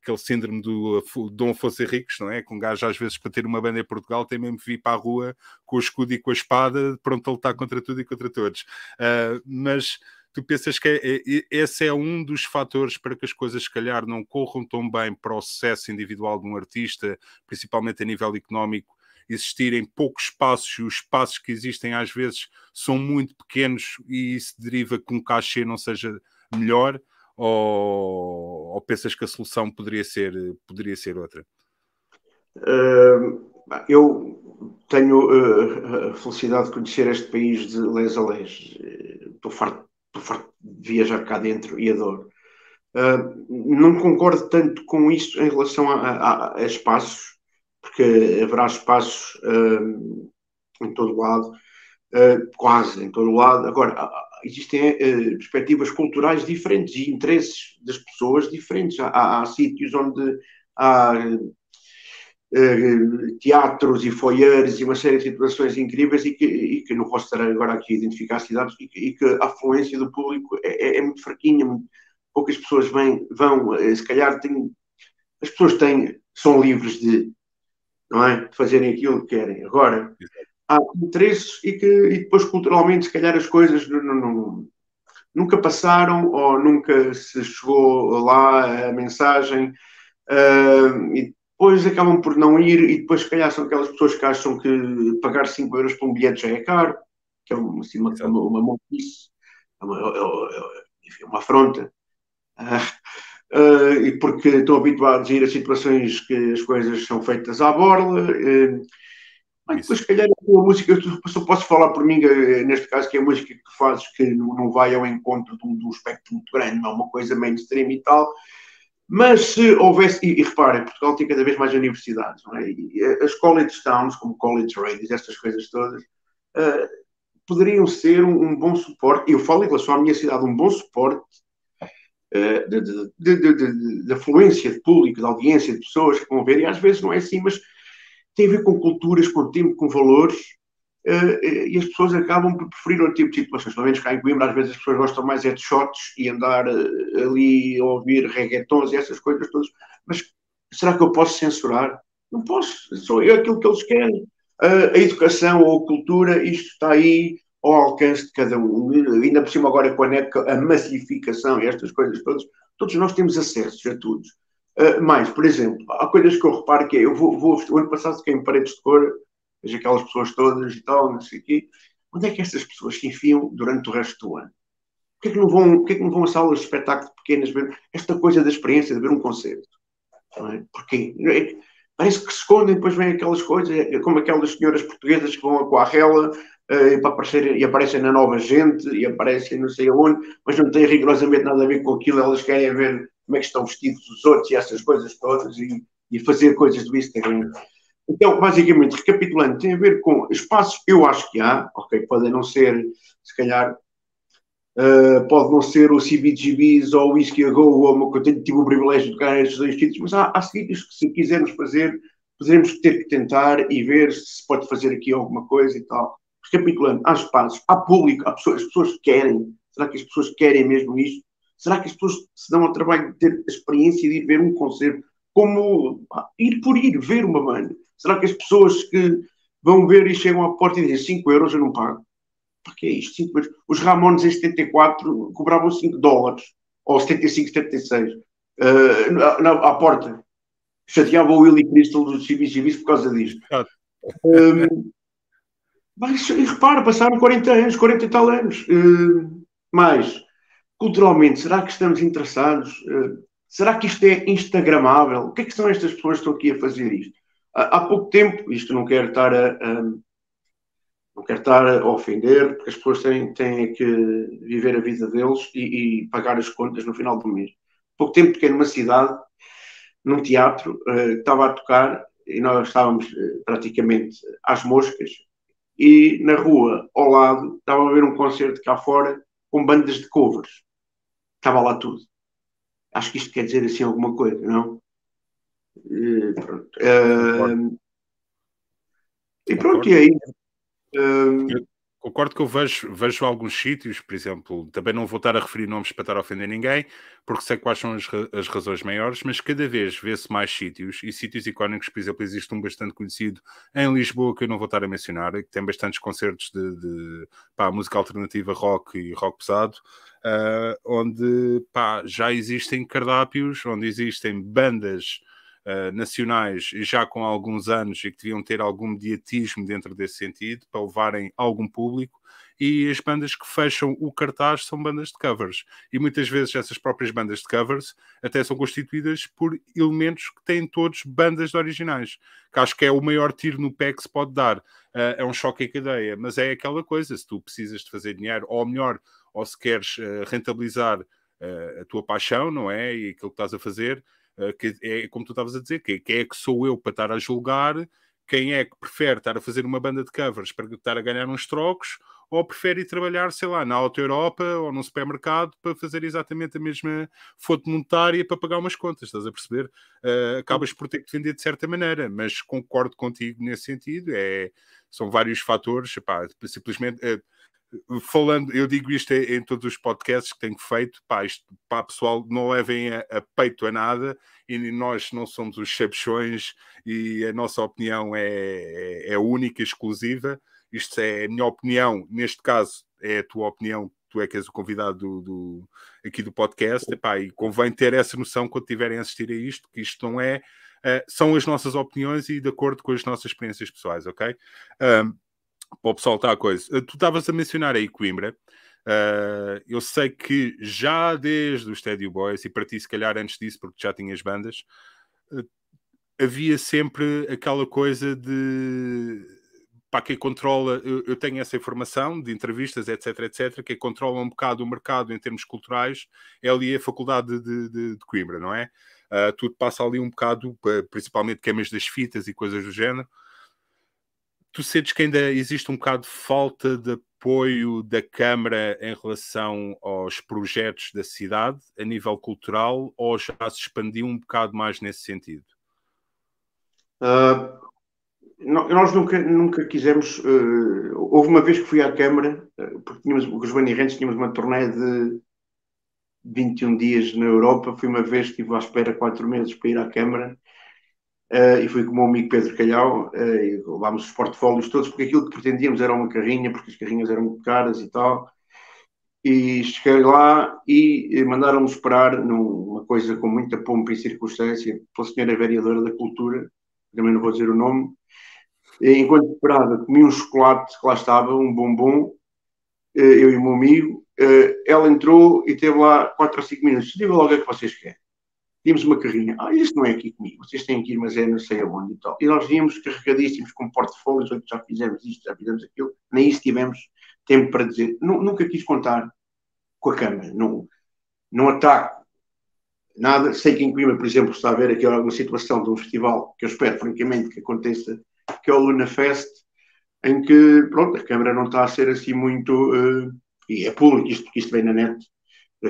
aquele síndrome do Dom Afonso Henriques, não é? Com um gajo às vezes para ter uma banda em Portugal tem mesmo que vir para a rua com o escudo e com a espada pronto a lutar contra tudo e contra todos. Uh, mas tu pensas que é, é, esse é um dos fatores para que as coisas, se calhar, não corram tão bem para o sucesso individual de um artista, principalmente a nível económico, existirem poucos espaços e os espaços que existem às vezes são muito pequenos e isso deriva que um cachê não seja melhor ou, ou pensas que a solução poderia ser, poderia ser outra? Uh, eu tenho uh, a felicidade de conhecer este país de les a les. Estou farto, farto de viajar cá dentro e adoro. Uh, não concordo tanto com isso em relação a, a, a espaços, porque haverá espaços em todo lado, quase em todo lado. Agora, existem uh, perspectivas culturais diferentes e interesses das pessoas diferentes. Há, há, sítios onde há uh, teatros e foyers e uma série de situações incríveis e que, e que não posso estar agora aqui a identificar cidades e que, e que a afluência do público é, é, é muito fraquinha, poucas pessoas vêm, vão, eh, se calhar têm, as pessoas têm, são livres de, não é, de fazerem aquilo que querem. Agora, há interesses e que e depois culturalmente se calhar as coisas não, não, nunca passaram ou nunca se chegou lá a mensagem uh, e depois acabam por não ir e depois se calhar são aquelas pessoas que acham que pagar 5 euros por um bilhete já é caro que é uma, assim, uma, uma, uma é uma, é, é, é uma afronta. Uh, uh, e porque estão habituados a ir a situações que as coisas são feitas à borla mas depois, se calhar, a música, eu só posso falar por mim, eh, neste caso, que é a música que fazes, que não, vai ao encontro de um, de um espectro muito grande, não é uma coisa mainstream e tal. Mas se houvesse, e, e repara, Portugal tem cada vez mais universidades, é? E eh, as college towns, como college radios, estas coisas todas, uh, poderiam ser um, um, bom suporte, eu falo em relação à minha cidade, um bom suporte uh, de, de, de, de, afluência de público, de audiência, de pessoas que vão ver, e às vezes não é assim, mas tem a ver com culturas, com tempo, com valores, uh, e as pessoas acabam por preferir outro tipo de situações. Pelo menos cá em Coimbra, às vezes as pessoas gostam mais é de shots e andar uh, ali a ouvir reggaetons e essas coisas todas. Mas será que eu posso censurar? Não posso, sou eu aquilo que eles querem. A educação ou a cultura, isto está aí ao alcance de cada um. Ainda por cima agora com a net, a massificação e estas coisas todas, todos nós temos acesso a tudo. Uh, mais, por exemplo, há coisas que eu reparo que é, eu vou, vou o ano passado fiquei em paredes de cor, vejo aquelas pessoas todas e tal, não sei o quê. Onde é que essas pessoas se enfiam durante o resto do ano? Porquê é que não vão, porquê é que não vão a salas de espetáculo pequenas ver esta coisa da experiência de ver um concerto? Não é? Porquê? É, parece que se escondem, depois vêm aquelas coisas, é como aquelas senhoras portuguesas que vão a Coarrela uh, para aparecer, e aparecem na nova gente e aparecem não sei aonde, mas não têm rigorosamente nada a ver com aquilo, elas querem ver como é que estão vestidos os outros e essas coisas todas e, e fazer coisas do Instagram. Então, basicamente, recapitulando, tem a ver com espaços, eu acho que há, ok, podem não ser, se calhar, uh, pode não ser o CBGBs ou o Whisky a Go, ou uma coisa, tive o privilégio de tocar nestes dois sítios, mas há, há sítios que se quisermos fazer, poderemos ter que tentar e ver se pode fazer aqui alguma coisa e tal. Recapitulando, há espaços, há público, há pessoas, as pessoas querem, será que as pessoas querem mesmo isto? Será que as pessoas se dão ao trabalho de ter a experiência de ir ver um concerto? Como ir por ir, ver uma banda? Será que as pessoas que vão ver e chegam à porta e dizem 5 euros eu não pago? Para que é isto? 5 euros. Os Ramones em 74 cobravam 5 dólares, ou 75, 76, uh, na, na, à porta. Chateava o Willy Crystal dos CBGBs por causa disto. Um, mas, e repara, passaram 40 anos, 40 e tal anos. Uh, mais, culturalmente, será que estamos interessados? Uh, será que isto é instagramável? O que é que são estas pessoas que estão aqui a fazer isto? Há, pouco tempo, isto não quero estar a, a, não quero estar a ofender, porque as pessoas têm, têm que viver a vida deles e, e pagar as contas no final do mês. Há pouco tempo, porque numa cidade, num teatro, uh, estava a tocar e nós estávamos uh, praticamente às moscas e na rua, ao lado, estava a ver um concerto cá fora com bandas de covers. Estava lá tudo. Acho que isto quer dizer assim alguma coisa, não? E pronto. Uh, e pronto, e aí? Uh, Concordo que eu vejo, vejo alguns sítios, por exemplo, também não vou estar a referir nomes para estar a ofender ninguém, porque sei quais são as, as razões maiores, mas cada vez vê-se mais sítios, e sítios icónicos, por exemplo, existe um bastante conhecido em Lisboa, que eu não vou estar a mencionar, que tem bastantes concertos de, de pá, música alternativa, rock e rock pesado, uh, onde pá, já existem cardápios, onde existem bandas uh, nacionais já com alguns anos e que deviam ter algum mediatismo dentro desse sentido para levarem algum público e as bandas que fecham o cartaz são bandas de covers. E muitas vezes essas próprias bandas de covers até são constituídas por elementos que têm todos bandas de originais, que acho que é o maior tiro no pé que se pode dar. Uh, é um choque em cadeia, mas é aquela coisa, se tu precisas de fazer dinheiro, ou melhor, ou se queres uh, rentabilizar uh, a tua paixão, não é? E aquilo que estás a fazer, que é como tu estavas a dizer, que, quem é que sou eu para estar a julgar quem é que prefere estar a fazer uma banda de covers para estar a ganhar uns trocos ou prefere ir trabalhar, sei lá, na Auto Europa ou num supermercado para fazer exatamente a mesma fonte monetária para pagar umas contas, estás a perceber? Uh, acabas por ter que defender de certa maneira, mas concordo contigo nesse sentido, é, são vários fatores, epá, simplesmente... Uh, falando, eu digo isto em, todos os podcasts que tenho feito, pá, isto, pá, pessoal, não levem a, a, peito a nada e nós não somos os chapchões e a nossa opinião é, é, é, única, exclusiva. Isto é a minha opinião, neste caso é a tua opinião, tu é que és o convidado do, do aqui do podcast, epá, e convém ter essa noção quando tiverem a assistir a isto, que isto não é, uh, são as nossas opiniões e de acordo com as nossas experiências pessoais, ok? Um, para o pessoal a coisa. Eh, tu estavas a mencionar aí Coimbra. Uh, eu sei que já desde o Stadio Boys, e para ti, se calhar antes disso, porque já tinhas bandas, uh, havia sempre aquela coisa de para quem controla, eu, eu, tenho essa informação de entrevistas, etc, etc, quem controla um bocado o mercado em termos culturais é ali a Faculdade de, de, de Coimbra, não é? Uh, tudo passa ali um bocado, principalmente queimas das fitas e coisas do género, tu sentes que ainda existe um bocado de falta de apoio da Câmara em relação aos projetos da cidade a nível cultural ou já se expandiu um bocado mais nesse sentido? Uh, nós nunca, nunca quisemos. Uh, houve uma vez que fui à Câmara, uh, porque tínhamos, com os Banirrentes tínhamos uma turnê de 21 dias na Europa. Fui uma vez, estive à espera quatro meses para ir à Câmara Uh, e fui com o meu amigo Pedro Calhau, uh, e levámos os portfólios todos, porque aquilo que pretendíamos era uma carrinha, porque as carrinhas eram muito caras e tal. E cheguei lá e mandaram-me esperar numa coisa com muita pompa e circunstância pela senhora vereadora da Cultura, também não vou dizer o nome. E, enquanto esperava, comi um chocolate que lá estava, um bombom, uh, eu e o meu amigo. ela entrou e teve lá 4 ou 5 minutos. Diga logo o que vocês querem tínhamos uma carrinha, ah, isto não é aqui comigo, vocês têm que ir, mas é não sei aonde e tal. E nós vínhamos carregadíssimos com portfólios, já fizemos isto, já fizemos aquilo, nem isso tivemos tempo para dizer. Nunca quis contar com a Câmara, não, não ataco nada. Sei que em Coimbra, por exemplo, está a haver aqui alguma situação de um festival que eu espero, francamente, que aconteça, que é o Luna Fest, em que, pronto, a Câmara não está a ser assim muito. Uh, e é público isto, isto vem na net,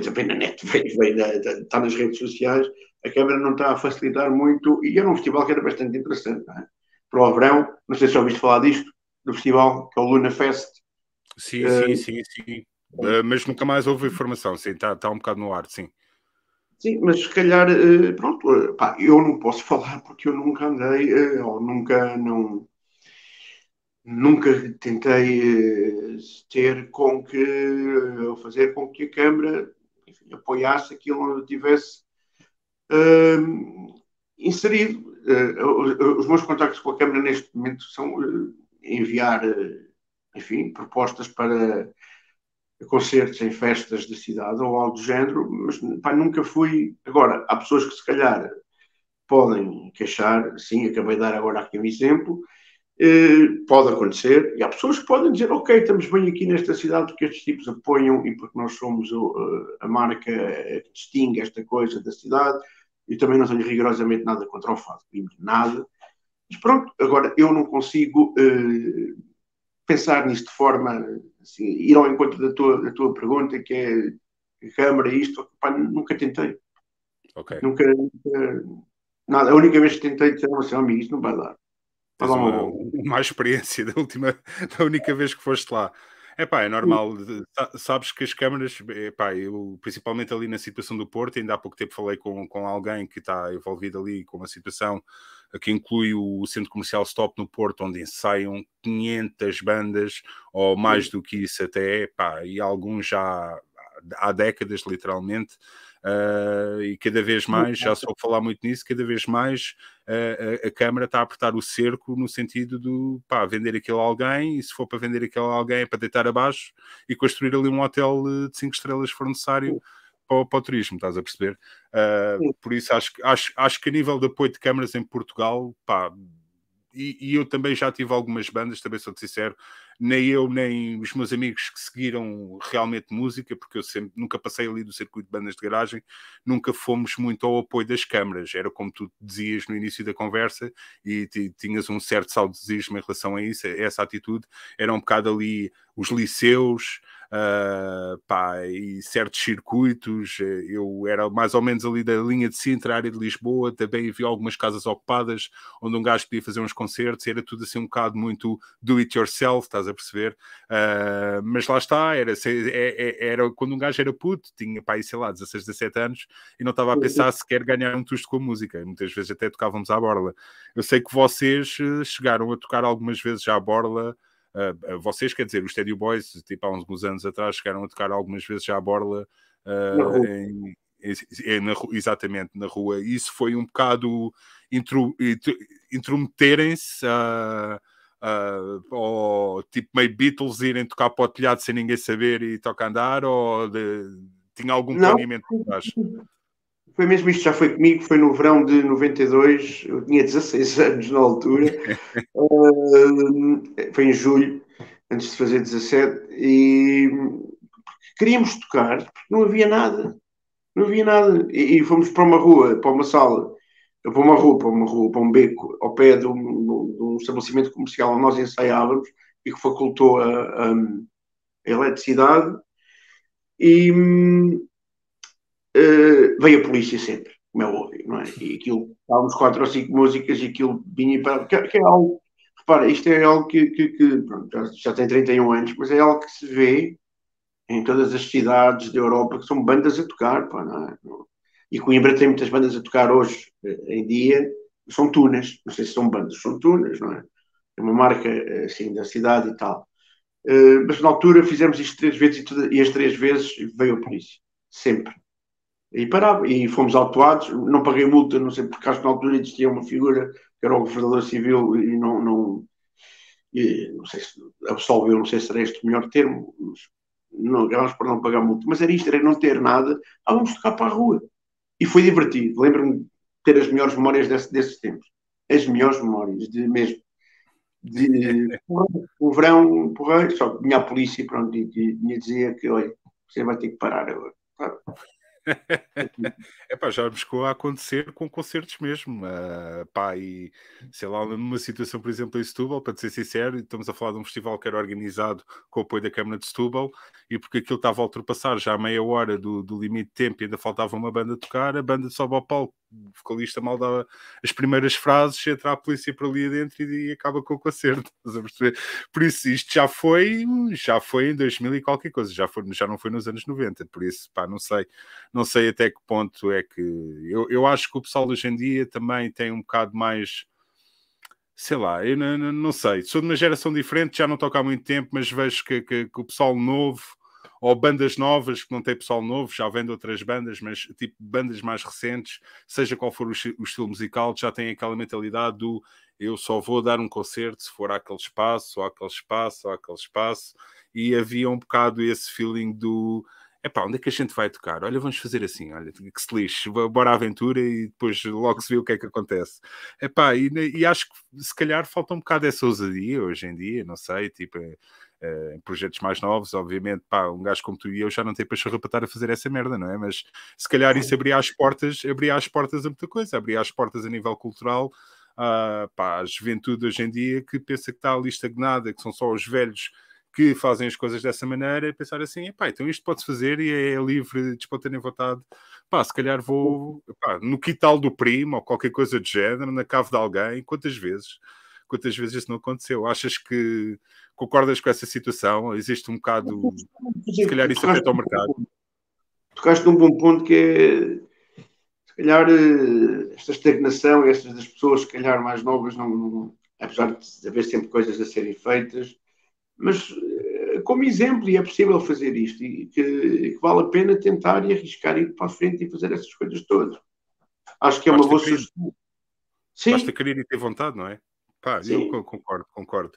também na net, vem, vem da, da, está nas redes sociais, a Câmara não está a facilitar muito, e era um festival que era bastante interessante, é? para o verão, não sei se já ouviste falar disto, do festival, que é o Luna Fest. Sim, uh, sim, sim, sim. Uh, mas nunca mais houve informação, sim, está, está um bocado no ar, sim. Sim, mas se calhar, uh, pronto, pá, eu não posso falar porque eu nunca andei, ou nunca, não, nunca tentei ter com que, ou fazer com que a Câmara enfim, apoiasse aquilo onde eu estivesse uh, inserido. Uh, os meus contactos com a Câmara neste momento são uh, enviar, enfim, propostas para concertos em festas da cidade ou algo do género, mas pá, nunca fui. Agora, há pessoas que se calhar podem queixar, sim, acabei de dar agora aqui um exemplo, eh, pode acontecer, e há pessoas que podem dizer, ok, estamos bem aqui nesta cidade porque estes tipos apoiam e porque nós somos o, a marca que distingue esta coisa da cidade, e também não tenho rigorosamente nada contra o fato, nada. Mas pronto, agora eu não consigo uh, pensar nisso de forma, assim, ir ao encontro da tua, da tua pergunta, que é câmara, isto, pá, nunca tentei. Okay. Nunca, nunca, nada. A única vez que tentei dizer assim, amigo, isto não vai dar. Tens uma, uma experiência da última, da única vez que foste lá. É pá, é normal. Sabes que as câmaras, epá, eu, principalmente ali na situação do Porto, ainda há pouco tempo falei com, com alguém que está envolvido ali com uma situação que inclui o centro comercial Stop no Porto, onde ensaiam 500 bandas, ou mais do que isso até, epá, e alguns já há décadas, literalmente. Uh, e cada vez mais, já só falar muito nisso, cada vez mais uh, a, a, Câmara está a apertar o cerco no sentido de pá, vender aquilo a alguém, e se for para vender aquilo a alguém é para deitar abaixo e construir ali um hotel eh, de 5 estrelas se for necessário para, para, o turismo, estás a perceber? Uh, por isso acho, acho, acho que a nível de apoio de câmaras em Portugal, pá, e, e, eu também já tive algumas bandas, também sou sincero, nem eu nem os meus amigos que seguiram realmente música, porque eu sempre nunca passei ali do circuito de bandas de garagem, nunca fomos muito ao apoio das câmaras. Era como tu dizias no início da conversa, e tinhas um certo saudosismo em relação a isso, a essa atitude. Era um bocado ali os liceus, uh, pá, e certos circuitos. Eu era mais ou menos ali da linha de Sintra, área de Lisboa, também havia algumas casas ocupadas onde um gajo podia fazer uns concertos, era tudo assim um bocado muito do it yourself, estás a perceber? Uh, mas lá está, era, é, é, era quando um gajo era puto, tinha pá, sei lá, 16, 17 anos e não estava a pensar sequer ganhar um tusto com a música, muitas vezes até tocávamos à borla. Eu sei que vocês eh, chegaram a tocar algumas vezes já à borla. Uh, vocês, quer dizer, os Stadio Boys, tipo há uns anos atrás, chegaram a tocar algumas vezes já à borla uh, em, em, na, exatamente na rua. Isso foi um bocado intro, intrometerem-se uh, uh, ou tipo meio Beatles irem tocar para o telhado sem ninguém saber e tocar andar ou de, tinha algum Não. planeamento por trás? Foi mesmo isto, já foi comigo, foi no verão de 92, eu tinha 16 anos na altura, uh, foi em julho, antes de fazer 17, e queríamos tocar, porque não havia nada, não havia nada, e, e fomos para uma rua, para uma sala, para uma rua, para uma rua, para um beco, ao pé de um, um estabelecimento comercial onde nós ensaiávamos e que facultou a, a, a eletricidade, e uh, veio a polícia sempre, como é óbvio, não é? E aquilo, estávamos quatro ou cinco músicas e aquilo vinha para. Que, que é algo, repara, isto é algo que, que, que pronto, já, já tem 31 anos, mas é algo que se vê em todas as cidades da Europa que são bandas a tocar, pá, não é? E Coimbra tem muitas bandas a tocar hoje eh, em dia, são tunas, não sei se são bandas, são tunas, não é? É uma marca assim da cidade e tal. Uh, mas na altura fizemos isto três vezes e, tudo, e as três vezes veio a polícia, sempre. E parava, e fomos autuados, não paguei multa, não sei porque acho que na altura existia uma figura que era o governador civil e não, não, e, não sei se absolveu, não sei se era este o melhor termo, não, acabámos por não pagar multa, mas era isto, era não ter nada, ah, vamos tocar para a rua. E foi divertido, lembro-me ter as melhores memórias desse, desses tempos, as melhores memórias, de mesmo. De, o verão, porreiro, só que a polícia pronto, e, e, dizia que, olha, você vai ter que parar agora. É pá, já me chegou a acontecer com concertos mesmo. Uh, pá, e sei lá, numa situação, por exemplo, em Setúbal, para ser sincero, estamos a falar de um festival que era organizado com o apoio da Câmara de Setúbal e porque aquilo estava a ultrapassar já a meia hora do, do limite de tempo e ainda faltava uma banda a tocar, a banda sobe ao palco o vocalista mal dá as primeiras frases, entra a polícia para ali adentro e, e acaba com o concerto. Por isso, isto já foi, já foi em 2000 e qualquer coisa, já, foi, já não foi nos anos 90. Por isso, pá, não sei, não sei até que ponto é que. Eu, eu acho que o pessoal hoje em dia também tem um bocado mais sei lá, eu não, não, sei, sou de uma geração diferente, já não toco há muito tempo, mas vejo que, que, que o pessoal novo ou bandas novas que não tem pessoal novo, já vendo outras bandas, mas tipo bandas mais recentes, seja qual for o, o estilo musical, já tem aquela mentalidade do eu só vou dar um concerto se for àquele espaço, ou àquele espaço, ou àquele espaço, e havia um bocado esse feeling do epá, onde é que a gente vai tocar? Olha, vamos fazer assim, olha, que se lixe, bora à aventura e depois logo se vê o que é que acontece. Epá, e, e acho que se calhar falta um bocado essa ousadia hoje em dia, não sei, tipo, em projetos mais novos, obviamente, pá, um gajo como tu e eu já não tem pachorra para estar a fazer essa merda, não é? Mas se calhar isso abria as portas, abria as portas a muita coisa, abria as portas a nível cultural uh, pá, a juventude hoje em dia que pensa que está ali estagnada, que são só os velhos que fazem as coisas dessa maneira e pensar assim, pá, então isto pode-se fazer e é livre de espontânea vontade. Pá, se calhar vou no quintal do primo ou qualquer coisa de género, na cave de alguém, quantas vezes? Quantas vezes isso não aconteceu? Achas que concordas com essa situação? Existe um bocado, se calhar isso afeta o mercado. Tocaste num bom ponto que é, se calhar, eh, esta estagnação, estas das pessoas, se calhar, mais novas, não, não apesar de haver sempre coisas a serem feitas, mas eh, como exemplo, e é possível fazer isto, e que, que, vale a pena tentar e arriscar ir para a frente e fazer essas coisas todas. Acho que é Basta uma boa sugestão. Basta querer e ter vontade, não é? Pá, Sim. eu concordo, concordo.